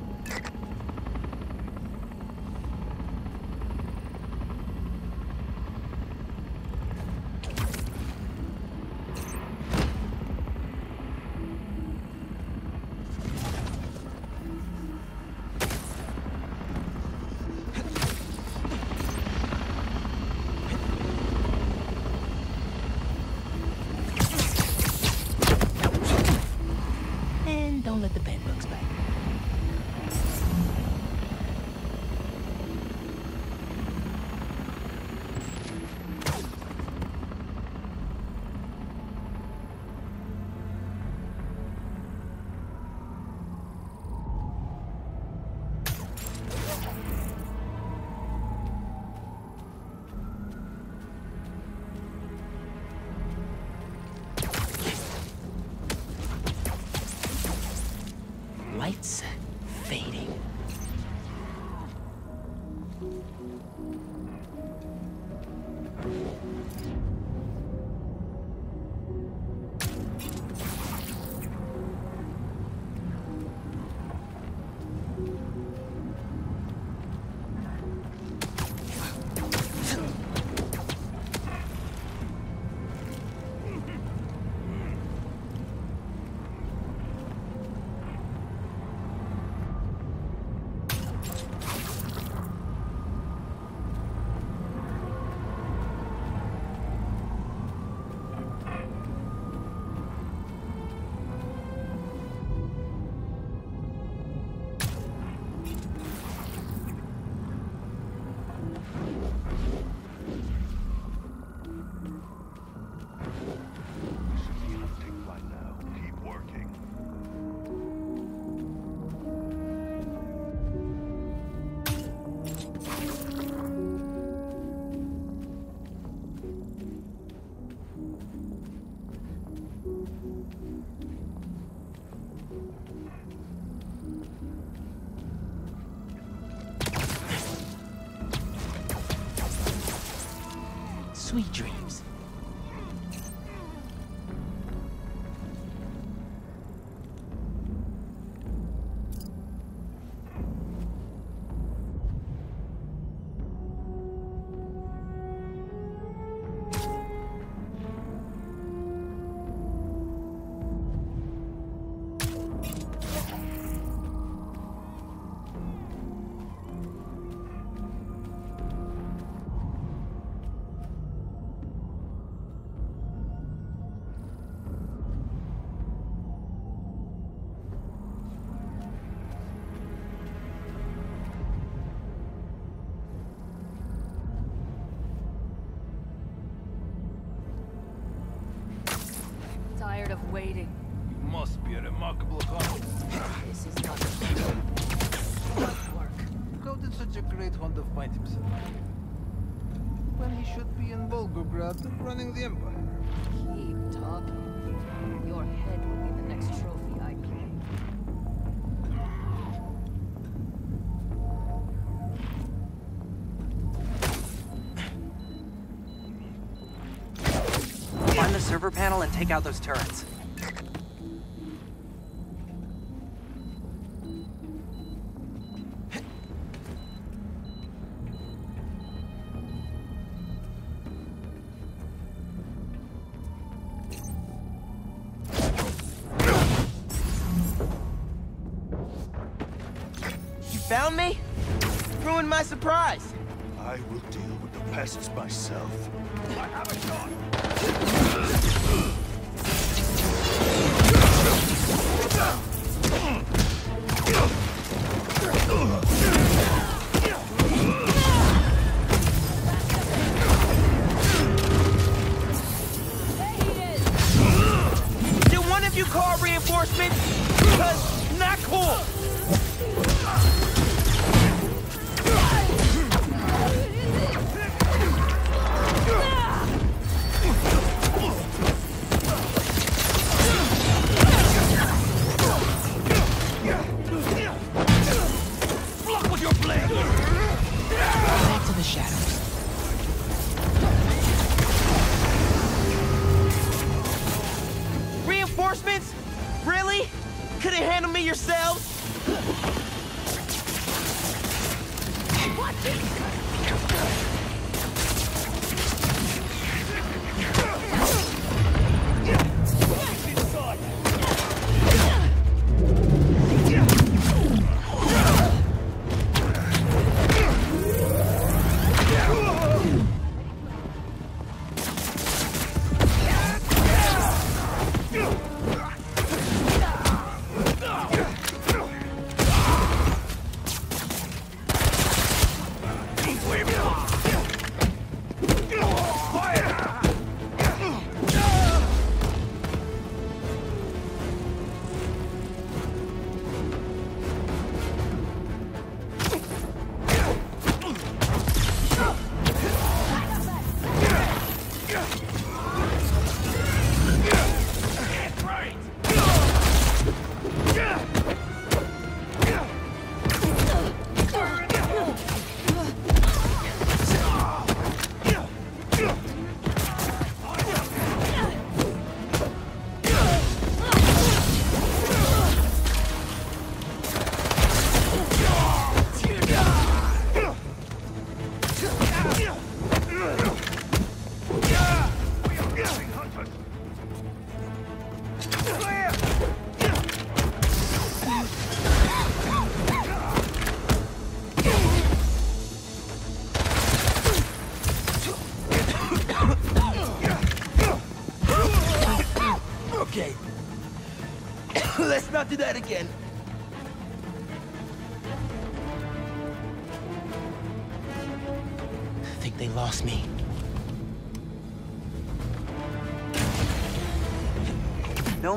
Sweet dreams. Running the Empire. Keep talking. Your head will be the next trophy I claim. Find the server panel and take out those turrets.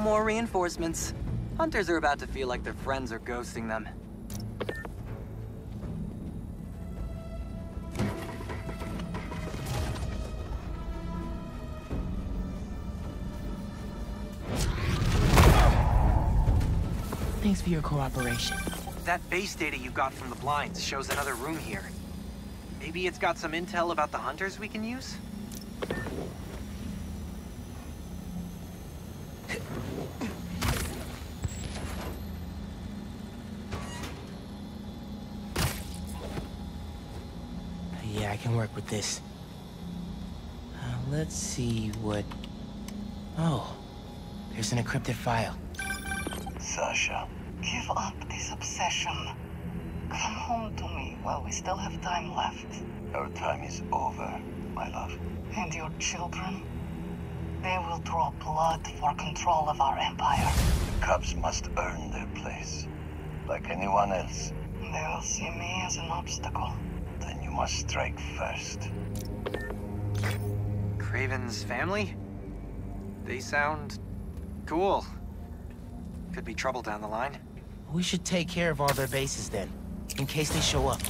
More reinforcements. Hunters are about to feel like their friends are ghosting them. Thanks for your cooperation. That base data you got from the blinds shows another room here. Maybe it's got some intel about the hunters we can use? Yeah, I can work with this. Uh, let's see what... Oh, there's an encrypted file. Sasha, give up this obsession. Come home to me while we still have time left. Our time is over, my love. And your children? They will draw blood for control of our empire. The Cubs must earn their place, like anyone else. They will see me as an obstacle. Then you must strike first. Kraven's family? They sound cool. Could be trouble down the line. We should take care of all their bases then, in case they show up.